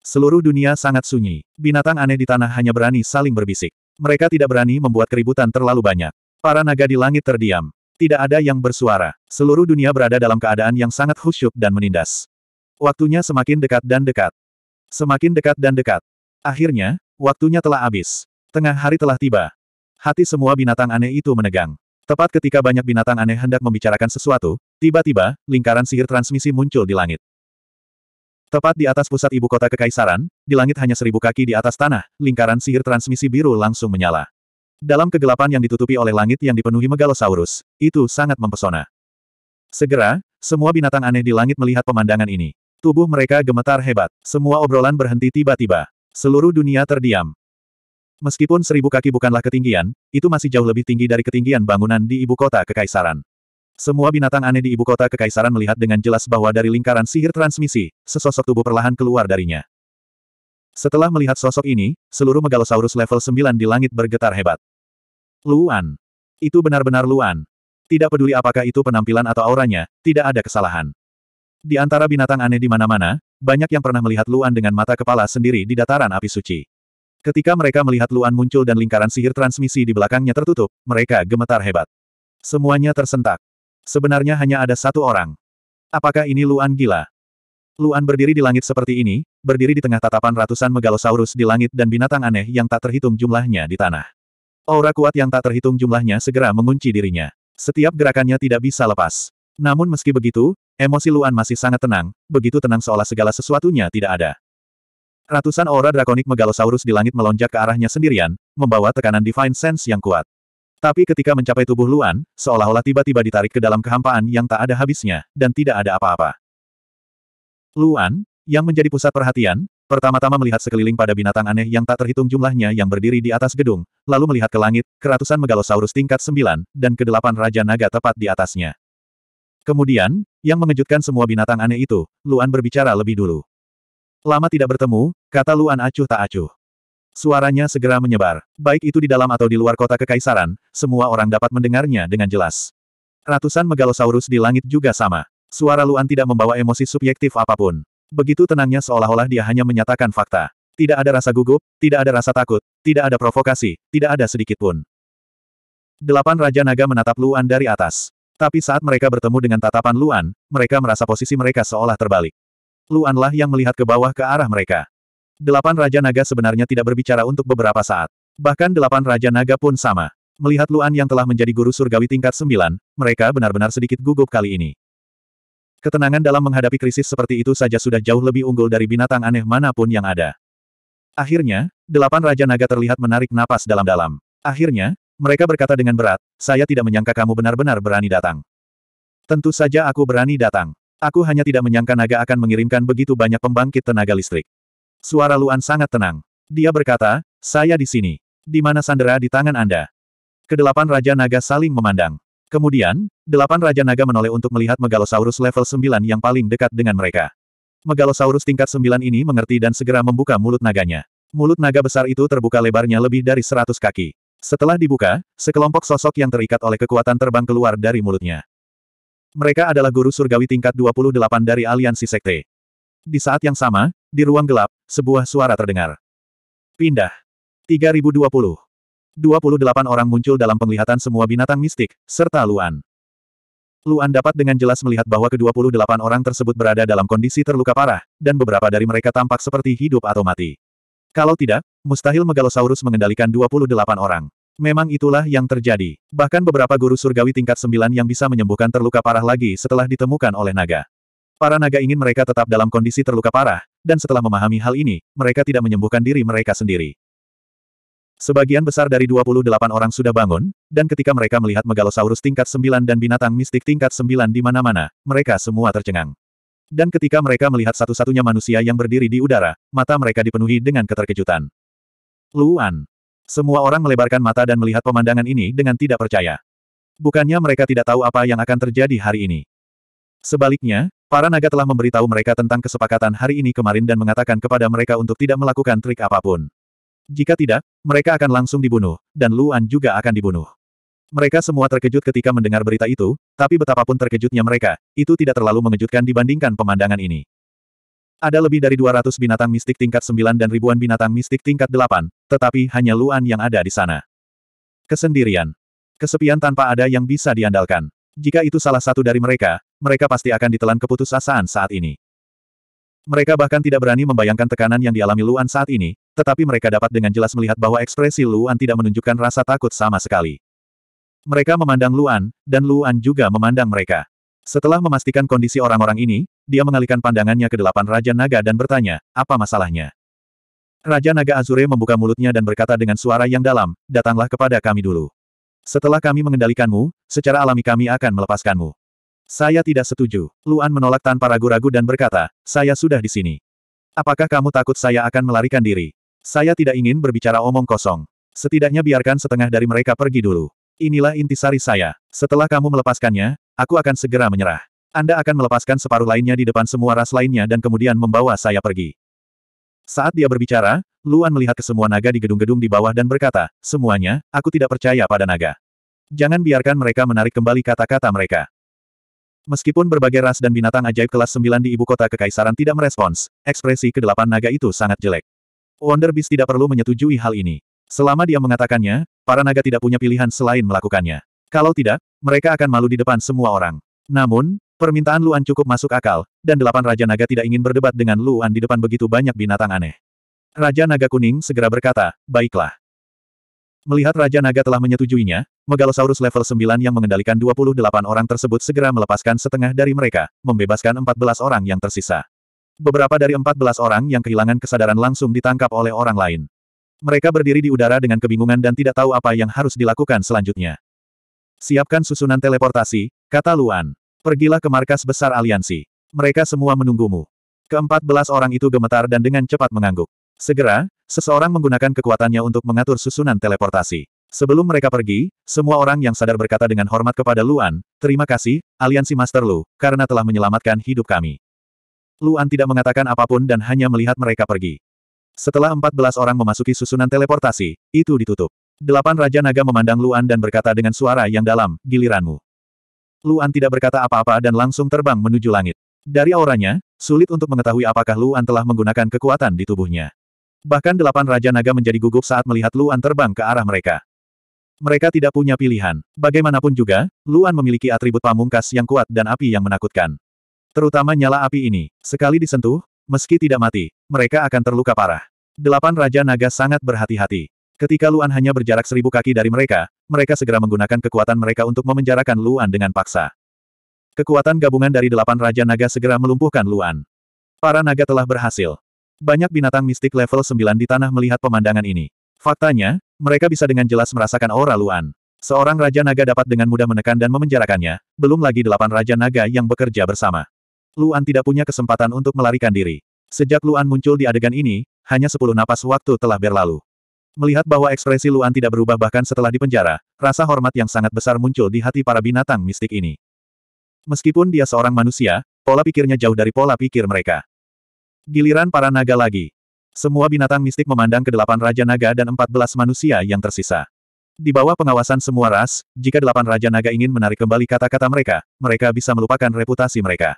Seluruh dunia sangat sunyi. Binatang aneh di tanah hanya berani saling berbisik. Mereka tidak berani membuat keributan terlalu banyak. Para naga di langit terdiam. Tidak ada yang bersuara. Seluruh dunia berada dalam keadaan yang sangat khusyuk dan menindas. Waktunya semakin dekat dan dekat. Semakin dekat dan dekat. Akhirnya, waktunya telah habis. Tengah hari telah tiba. Hati semua binatang aneh itu menegang. Tepat ketika banyak binatang aneh hendak membicarakan sesuatu, tiba-tiba, lingkaran sihir transmisi muncul di langit. Tepat di atas pusat ibu kota kekaisaran, di langit hanya seribu kaki di atas tanah, lingkaran sihir transmisi biru langsung menyala. Dalam kegelapan yang ditutupi oleh langit yang dipenuhi megalosaurus, itu sangat mempesona. Segera, semua binatang aneh di langit melihat pemandangan ini. Tubuh mereka gemetar hebat. Semua obrolan berhenti tiba-tiba. Seluruh dunia terdiam. Meskipun seribu kaki bukanlah ketinggian, itu masih jauh lebih tinggi dari ketinggian bangunan di ibu kota kekaisaran. Semua binatang aneh di ibu kota kekaisaran melihat dengan jelas bahwa dari lingkaran sihir transmisi, sesosok tubuh perlahan keluar darinya. Setelah melihat sosok ini, seluruh megalosaurus level 9 di langit bergetar hebat. Luan. Itu benar-benar Luan. Tidak peduli apakah itu penampilan atau auranya, tidak ada kesalahan. Di antara binatang aneh di mana-mana, banyak yang pernah melihat Luan dengan mata kepala sendiri di dataran api suci. Ketika mereka melihat Luan muncul dan lingkaran sihir transmisi di belakangnya tertutup, mereka gemetar hebat. Semuanya tersentak. Sebenarnya hanya ada satu orang. Apakah ini Luan gila? Luan berdiri di langit seperti ini, berdiri di tengah tatapan ratusan megalosaurus di langit dan binatang aneh yang tak terhitung jumlahnya di tanah. Aura kuat yang tak terhitung jumlahnya segera mengunci dirinya. Setiap gerakannya tidak bisa lepas. Namun meski begitu, emosi Luan masih sangat tenang, begitu tenang seolah segala sesuatunya tidak ada. Ratusan aura drakonik megalosaurus di langit melonjak ke arahnya sendirian, membawa tekanan divine sense yang kuat. Tapi ketika mencapai tubuh Luan, seolah-olah tiba-tiba ditarik ke dalam kehampaan yang tak ada habisnya, dan tidak ada apa-apa. Luan, yang menjadi pusat perhatian, pertama-tama melihat sekeliling pada binatang aneh yang tak terhitung jumlahnya yang berdiri di atas gedung, lalu melihat ke langit, keratusan megalosaurus tingkat sembilan, dan kedelapan Raja Naga tepat di atasnya. Kemudian, yang mengejutkan semua binatang aneh itu, Luan berbicara lebih dulu. Lama tidak bertemu, kata Luan acuh tak acuh. Suaranya segera menyebar. Baik itu di dalam atau di luar kota kekaisaran, semua orang dapat mendengarnya dengan jelas. Ratusan megalosaurus di langit juga sama. Suara Luan tidak membawa emosi subjektif apa pun. Begitu tenangnya seolah-olah dia hanya menyatakan fakta. Tidak ada rasa gugup, tidak ada rasa takut, tidak ada provokasi, tidak ada sedikit pun. Delapan Raja Naga menatap Luan dari atas. Tapi saat mereka bertemu dengan tatapan Luan, mereka merasa posisi mereka seolah terbalik. Luanlah yang melihat ke bawah ke arah mereka. Delapan Raja Naga sebenarnya tidak berbicara untuk beberapa saat. Bahkan delapan Raja Naga pun sama. Melihat Luan yang telah menjadi guru surgawi tingkat sembilan, mereka benar-benar sedikit gugup kali ini. Ketenangan dalam menghadapi krisis seperti itu saja sudah jauh lebih unggul dari binatang aneh mana pun yang ada. Akhirnya, delapan Raja Naga terlihat menarik napas dalam-dalam. Akhirnya, mereka berkata dengan berat, saya tidak menyangka kamu benar-benar berani datang. Tentu saja aku berani datang. Aku hanya tidak menyangka naga akan mengirimkan begitu banyak pembangkit tenaga listrik. Suara Luan sangat tenang. Dia berkata, saya di sini. Di mana sandera di tangan Anda? Kedelapan Raja Naga saling memandang. Kemudian, delapan Raja Naga menoleh untuk melihat Megalosaurus level 9 yang paling dekat dengan mereka. Megalosaurus tingkat 9 ini mengerti dan segera membuka mulut naganya. Mulut naga besar itu terbuka lebarnya lebih dari 100 kaki. Setelah dibuka, sekelompok sosok yang terikat oleh kekuatan terbang keluar dari mulutnya. Mereka adalah guru surgawi tingkat 28 dari aliansi sekte. Di saat yang sama, di ruang gelap, sebuah suara terdengar. Pindah. 3020. 28 orang muncul dalam penglihatan semua binatang mistik, serta Luan. Luan dapat dengan jelas melihat bahwa ke-28 orang tersebut berada dalam kondisi terluka parah, dan beberapa dari mereka tampak seperti hidup atau mati. Kalau tidak, mustahil Megalosaurus mengendalikan 28 orang. Memang itulah yang terjadi. Bahkan beberapa guru surgawi tingkat 9 yang bisa menyembuhkan terluka parah lagi setelah ditemukan oleh naga. Para naga ingin mereka tetap dalam kondisi terluka parah, dan setelah memahami hal ini, mereka tidak menyembuhkan diri mereka sendiri. Sebagian besar dari 28 orang sudah bangun, dan ketika mereka melihat Megalosaurus tingkat 9 dan binatang mistik tingkat 9 di mana-mana, mereka semua tercengang. Dan ketika mereka melihat satu-satunya manusia yang berdiri di udara, mata mereka dipenuhi dengan keterkejutan. Luan. Semua orang melebarkan mata dan melihat pemandangan ini dengan tidak percaya. Bukannya mereka tidak tahu apa yang akan terjadi hari ini. Sebaliknya, para naga telah memberitahu mereka tentang kesepakatan hari ini kemarin dan mengatakan kepada mereka untuk tidak melakukan trik apa pun. Jika tidak, mereka akan langsung dibunuh, dan Luan juga akan dibunuh. Mereka semua terkejut ketika mendengar berita itu, tapi betapapun terkejutnya mereka, itu tidak terlalu mengejutkan dibandingkan pemandangan ini. Ada lebih dari 200 binatang mistik tingkat 9 dan ribuan binatang mistik tingkat 8, tetapi hanya Luan yang ada di sana. Kesendirian. Kesepian tanpa ada yang bisa diandalkan. Jika itu salah satu dari mereka, mereka pasti akan ditelan keputusasaan saat ini. Mereka bahkan tidak berani membayangkan tekanan yang dialami Luan saat ini, tetapi mereka dapat dengan jelas melihat bahwa ekspresi Luan tidak menunjukkan rasa takut sama sekali. Mereka memandang Luan, dan Luan juga memandang mereka. Setelah memastikan kondisi orang-orang ini, dia mengalihkan pandangannya ke delapan Raja Naga dan bertanya, apa masalahnya? Raja Naga Azure membuka mulutnya dan berkata dengan suara yang dalam, datanglah kepada kami dulu. Setelah kami mengendalikanmu, secara alami kami akan melepaskanmu. Saya tidak setuju. Luan menolak tanpa ragu-ragu dan berkata, saya sudah di sini. Apakah kamu takut saya akan melarikan diri? Saya tidak ingin berbicara omong kosong. Setidaknya biarkan setengah dari mereka pergi dulu. Inilah intisari saya. Setelah kamu melepaskannya, aku akan segera menyerah. Anda akan melepaskan separuh lainnya di depan semua ras lainnya dan kemudian membawa saya pergi. Saat dia berbicara, Luan melihat ke semua naga di gedung-gedung di bawah dan berkata, semuanya, aku tidak percaya pada naga. Jangan biarkan mereka menarik kembali kata-kata mereka. Meskipun berbagai ras dan binatang ajaib kelas 9 di ibu kota kekaisaran tidak merespons, ekspresi kedelapan naga itu sangat jelek. Wonder Beast tidak perlu menyetujui hal ini. Selama dia mengatakannya, para naga tidak punya pilihan selain melakukannya. Kalau tidak, mereka akan malu di depan semua orang. Namun, permintaan Luan cukup masuk akal, dan delapan Raja Naga tidak ingin berdebat dengan Luan di depan begitu banyak binatang aneh. Raja Naga Kuning segera berkata, baiklah. Melihat Raja Naga telah menyetujuinya, Megalosaurus level 9 yang mengendalikan 28 orang tersebut segera melepaskan setengah dari mereka, membebaskan 14 orang yang tersisa. Beberapa dari 14 orang yang kehilangan kesadaran langsung ditangkap oleh orang lain. Mereka berdiri di udara dengan kebingungan dan tidak tahu apa yang harus dilakukan selanjutnya. Siapkan susunan teleportasi, kata Luan. Pergilah ke markas besar aliansi. Mereka semua menunggumu. Keempat belas orang itu gemetar dan dengan cepat mengangguk. Segera, seseorang menggunakan kekuatannya untuk mengatur susunan teleportasi. Sebelum mereka pergi, semua orang yang sadar berkata dengan hormat kepada Luan, terima kasih, aliansi Master Lu, karena telah menyelamatkan hidup kami. Luan tidak mengatakan apa pun dan hanya melihat mereka pergi. Setelah 14 orang memasuki susunan teleportasi, itu ditutup. Delapan Raja Naga memandang Luan dan berkata dengan suara yang dalam, giliranmu. Luan tidak berkata apa-apa dan langsung terbang menuju langit. Dari auranya, sulit untuk mengetahui apakah Luan telah menggunakan kekuatan di tubuhnya. Bahkan delapan Raja Naga menjadi gugup saat melihat Luan terbang ke arah mereka. Mereka tidak punya pilihan. Bagaimanapun juga, Luan memiliki atribut pamungkas yang kuat dan api yang menakutkan. Terutama nyala api ini. Sekali disentuh, meski tidak mati, mereka akan terluka parah. Delapan Raja Naga sangat berhati-hati. Ketika Luan hanya berjarak seribu kaki dari mereka, mereka segera menggunakan kekuatan mereka untuk memenjarakan Luan dengan paksa. Kekuatan gabungan dari delapan Raja Naga segera melumpuhkan Luan. Para naga telah berhasil. Banyak binatang mistik level 9 di tanah melihat pemandangan ini. Faktanya, mereka bisa dengan jelas merasakan aura Luan. Seorang Raja Naga dapat dengan mudah menekan dan memenjarakannya, belum lagi delapan Raja Naga yang bekerja bersama. Luan tidak punya kesempatan untuk melarikan diri. Sejak Luan muncul di adegan ini, hanya sepuluh napas waktu telah berlalu. Melihat bahwa ekspresi Luan tidak berubah bahkan setelah dipenjara, rasa hormat yang sangat besar muncul di hati para binatang mistik ini. Meskipun dia seorang manusia, pola pikirnya jauh dari pola pikir mereka. Giliran para naga lagi. Semua binatang mistik memandang ke delapan Raja Naga dan empat belas manusia yang tersisa. Di bawah pengawasan semua ras, jika delapan Raja Naga ingin menarik kembali kata-kata mereka, mereka bisa melupakan reputasi mereka.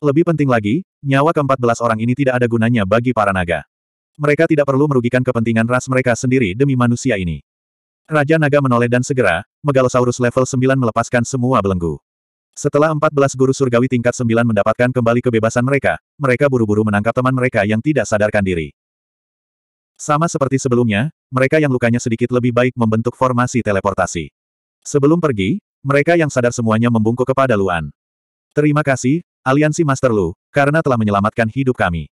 Lebih penting lagi, nyawa keempat belas orang ini tidak ada gunanya bagi para naga. Mereka tidak perlu merugikan kepentingan ras mereka sendiri demi manusia ini. Raja Naga menoleh dan segera, Megalosaurus level 9 melepaskan semua belenggu. Setelah 14 guru surgawi tingkat 9 mendapatkan kembali kebebasan mereka, mereka buru-buru menangkap teman mereka yang tidak sadarkan diri. Sama seperti sebelumnya, mereka yang lukanya sedikit lebih baik membentuk formasi teleportasi. Sebelum pergi, mereka yang sadar semuanya membungkuk kepada Luan. Terima kasih, Aliansi Master Lu, karena telah menyelamatkan hidup kami.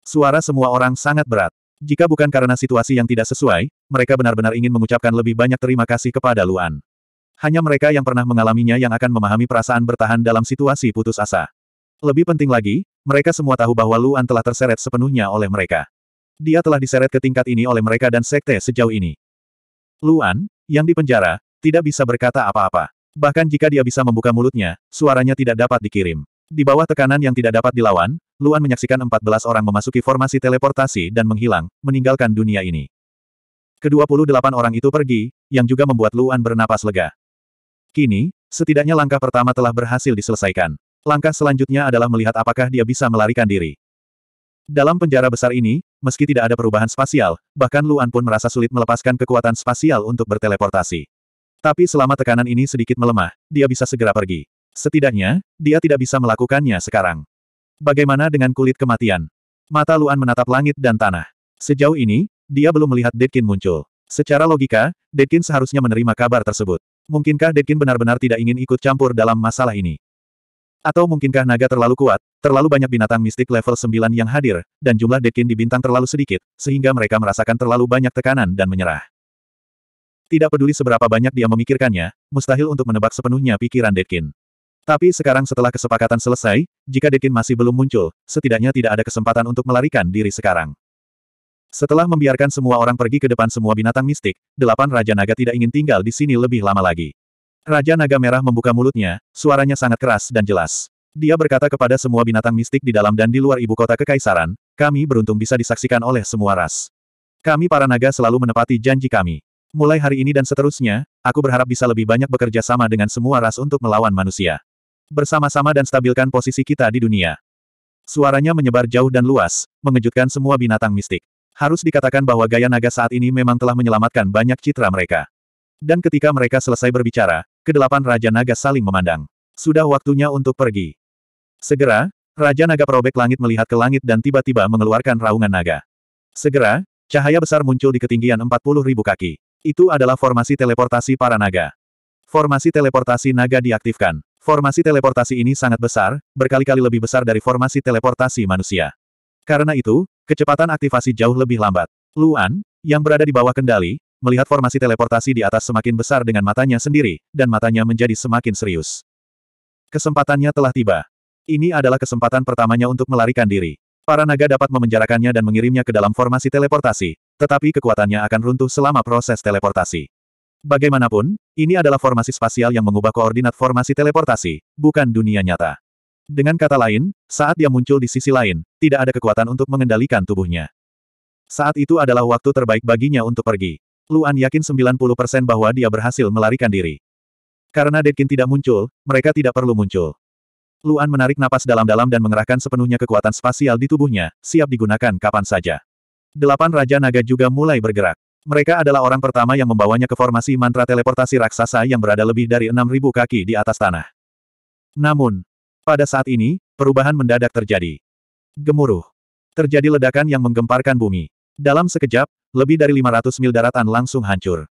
Suara semua orang sangat berat. Jika bukan karena situasi yang tidak sesuai, mereka benar-benar ingin mengucapkan lebih banyak terima kasih kepada Luan. Hanya mereka yang pernah mengalaminya yang akan memahami perasaan bertahan dalam situasi putus asa. Lebih penting lagi, mereka semua tahu bahwa Luan telah terseret sepenuhnya oleh mereka. Dia telah diseret ke tingkat ini oleh mereka dan sekte sejauh ini. Luan, yang dipenjara, tidak bisa berkata apa-apa. Bahkan jika dia bisa membuka mulutnya, suaranya tidak dapat dikirim. Di bawah tekanan yang tidak dapat dilawan, Luan menyaksikan 14 orang memasuki formasi teleportasi dan menghilang, meninggalkan dunia ini. Kedua puluh delapan orang itu pergi, yang juga membuat Luan bernapas lega. Kini, setidaknya langkah pertama telah berhasil diselesaikan. Langkah selanjutnya adalah melihat apakah dia bisa melarikan diri. Dalam penjara besar ini, meski tidak ada perubahan spasial, bahkan Luan pun merasa sulit melepaskan kekuatan spasial untuk berteleportasi. Tapi selama tekanan ini sedikit melemah, dia bisa segera pergi. Setidaknya, dia tidak bisa melakukannya sekarang. Bagaimana dengan kulit kematian? Mata Luan menatap langit dan tanah. Sejauh ini, dia belum melihat Deadkin muncul. Secara logika, Deadkin seharusnya menerima kabar tersebut. Mungkinkah Deadkin benar-benar tidak ingin ikut campur dalam masalah ini? Atau mungkinkah naga terlalu kuat, terlalu banyak binatang mistik level 9 yang hadir, dan jumlah Deadkin di bintang terlalu sedikit, sehingga mereka merasakan terlalu banyak tekanan dan menyerah. Tidak peduli seberapa banyak dia memikirkannya, mustahil untuk menebak sepenuhnya pikiran Deadkin. Tapi sekarang setelah kesepakatan selesai, jika Deadkin masih belum muncul, setidaknya tidak ada kesempatan untuk melarikan diri sekarang. Setelah membiarkan semua orang pergi ke depan semua binatang mistik, delapan Raja Naga tidak ingin tinggal di sini lebih lama lagi. Raja Naga Merah membuka mulutnya, suaranya sangat keras dan jelas. Dia berkata kepada semua binatang mistik di dalam dan di luar ibu kota kekaisaran, kami beruntung bisa disaksikan oleh semua ras. Kami para naga selalu menepati janji kami. Mulai hari ini dan seterusnya, aku berharap bisa lebih banyak bekerja sama dengan semua ras untuk melawan manusia. Bersama-sama dan stabilkan posisi kita di dunia. Suaranya menyebar jauh dan luas, mengejutkan semua binatang mistik. Harus dikatakan bahwa gaya naga saat ini memang telah menyelamatkan banyak citra mereka. Dan ketika mereka selesai berbicara, kedelapan Raja Naga saling memandang. Sudah waktunya untuk pergi. Segera, Raja Naga perobek langit melihat ke langit dan tiba-tiba mengeluarkan raungan naga. Segera, cahaya besar muncul di ketinggian 40 ribu kaki. Itu adalah formasi teleportasi para naga. Formasi teleportasi naga diaktifkan. Formasi teleportasi ini sangat besar, berkali-kali lebih besar dari formasi teleportasi manusia. Karena itu, kecepatan aktivasi jauh lebih lambat. Luan, yang berada di bawah kendali, melihat formasi teleportasi di atas semakin besar dengan matanya sendiri, dan matanya menjadi semakin serius. Kesempatannya telah tiba. Ini adalah kesempatan pertamanya untuk melarikan diri. Para naga dapat memenjarakannya dan mengirimnya ke dalam formasi teleportasi, tetapi kekuatannya akan runtuh selama proses teleportasi. Bagaimanapun, ini adalah formasi spasial yang mengubah koordinat formasi teleportasi, bukan dunia nyata. Dengan kata lain, saat dia muncul di sisi lain, tidak ada kekuatan untuk mengendalikan tubuhnya. Saat itu adalah waktu terbaik baginya untuk pergi. Luan yakin 90% bahwa dia berhasil melarikan diri. Karena Deadkin tidak muncul, mereka tidak perlu muncul. Luan menarik napas dalam-dalam dan mengerahkan sepenuhnya kekuatan spasial di tubuhnya, siap digunakan kapan saja. Delapan Raja Naga juga mulai bergerak. Mereka adalah orang pertama yang membawanya ke formasi mantra teleportasi raksasa yang berada lebih dari 6.000 kaki di atas tanah. Namun, pada saat ini, perubahan mendadak terjadi. Gemuruh. Terjadi ledakan yang menggemparkan bumi. Dalam sekejap, lebih dari 500 mil daratan langsung hancur.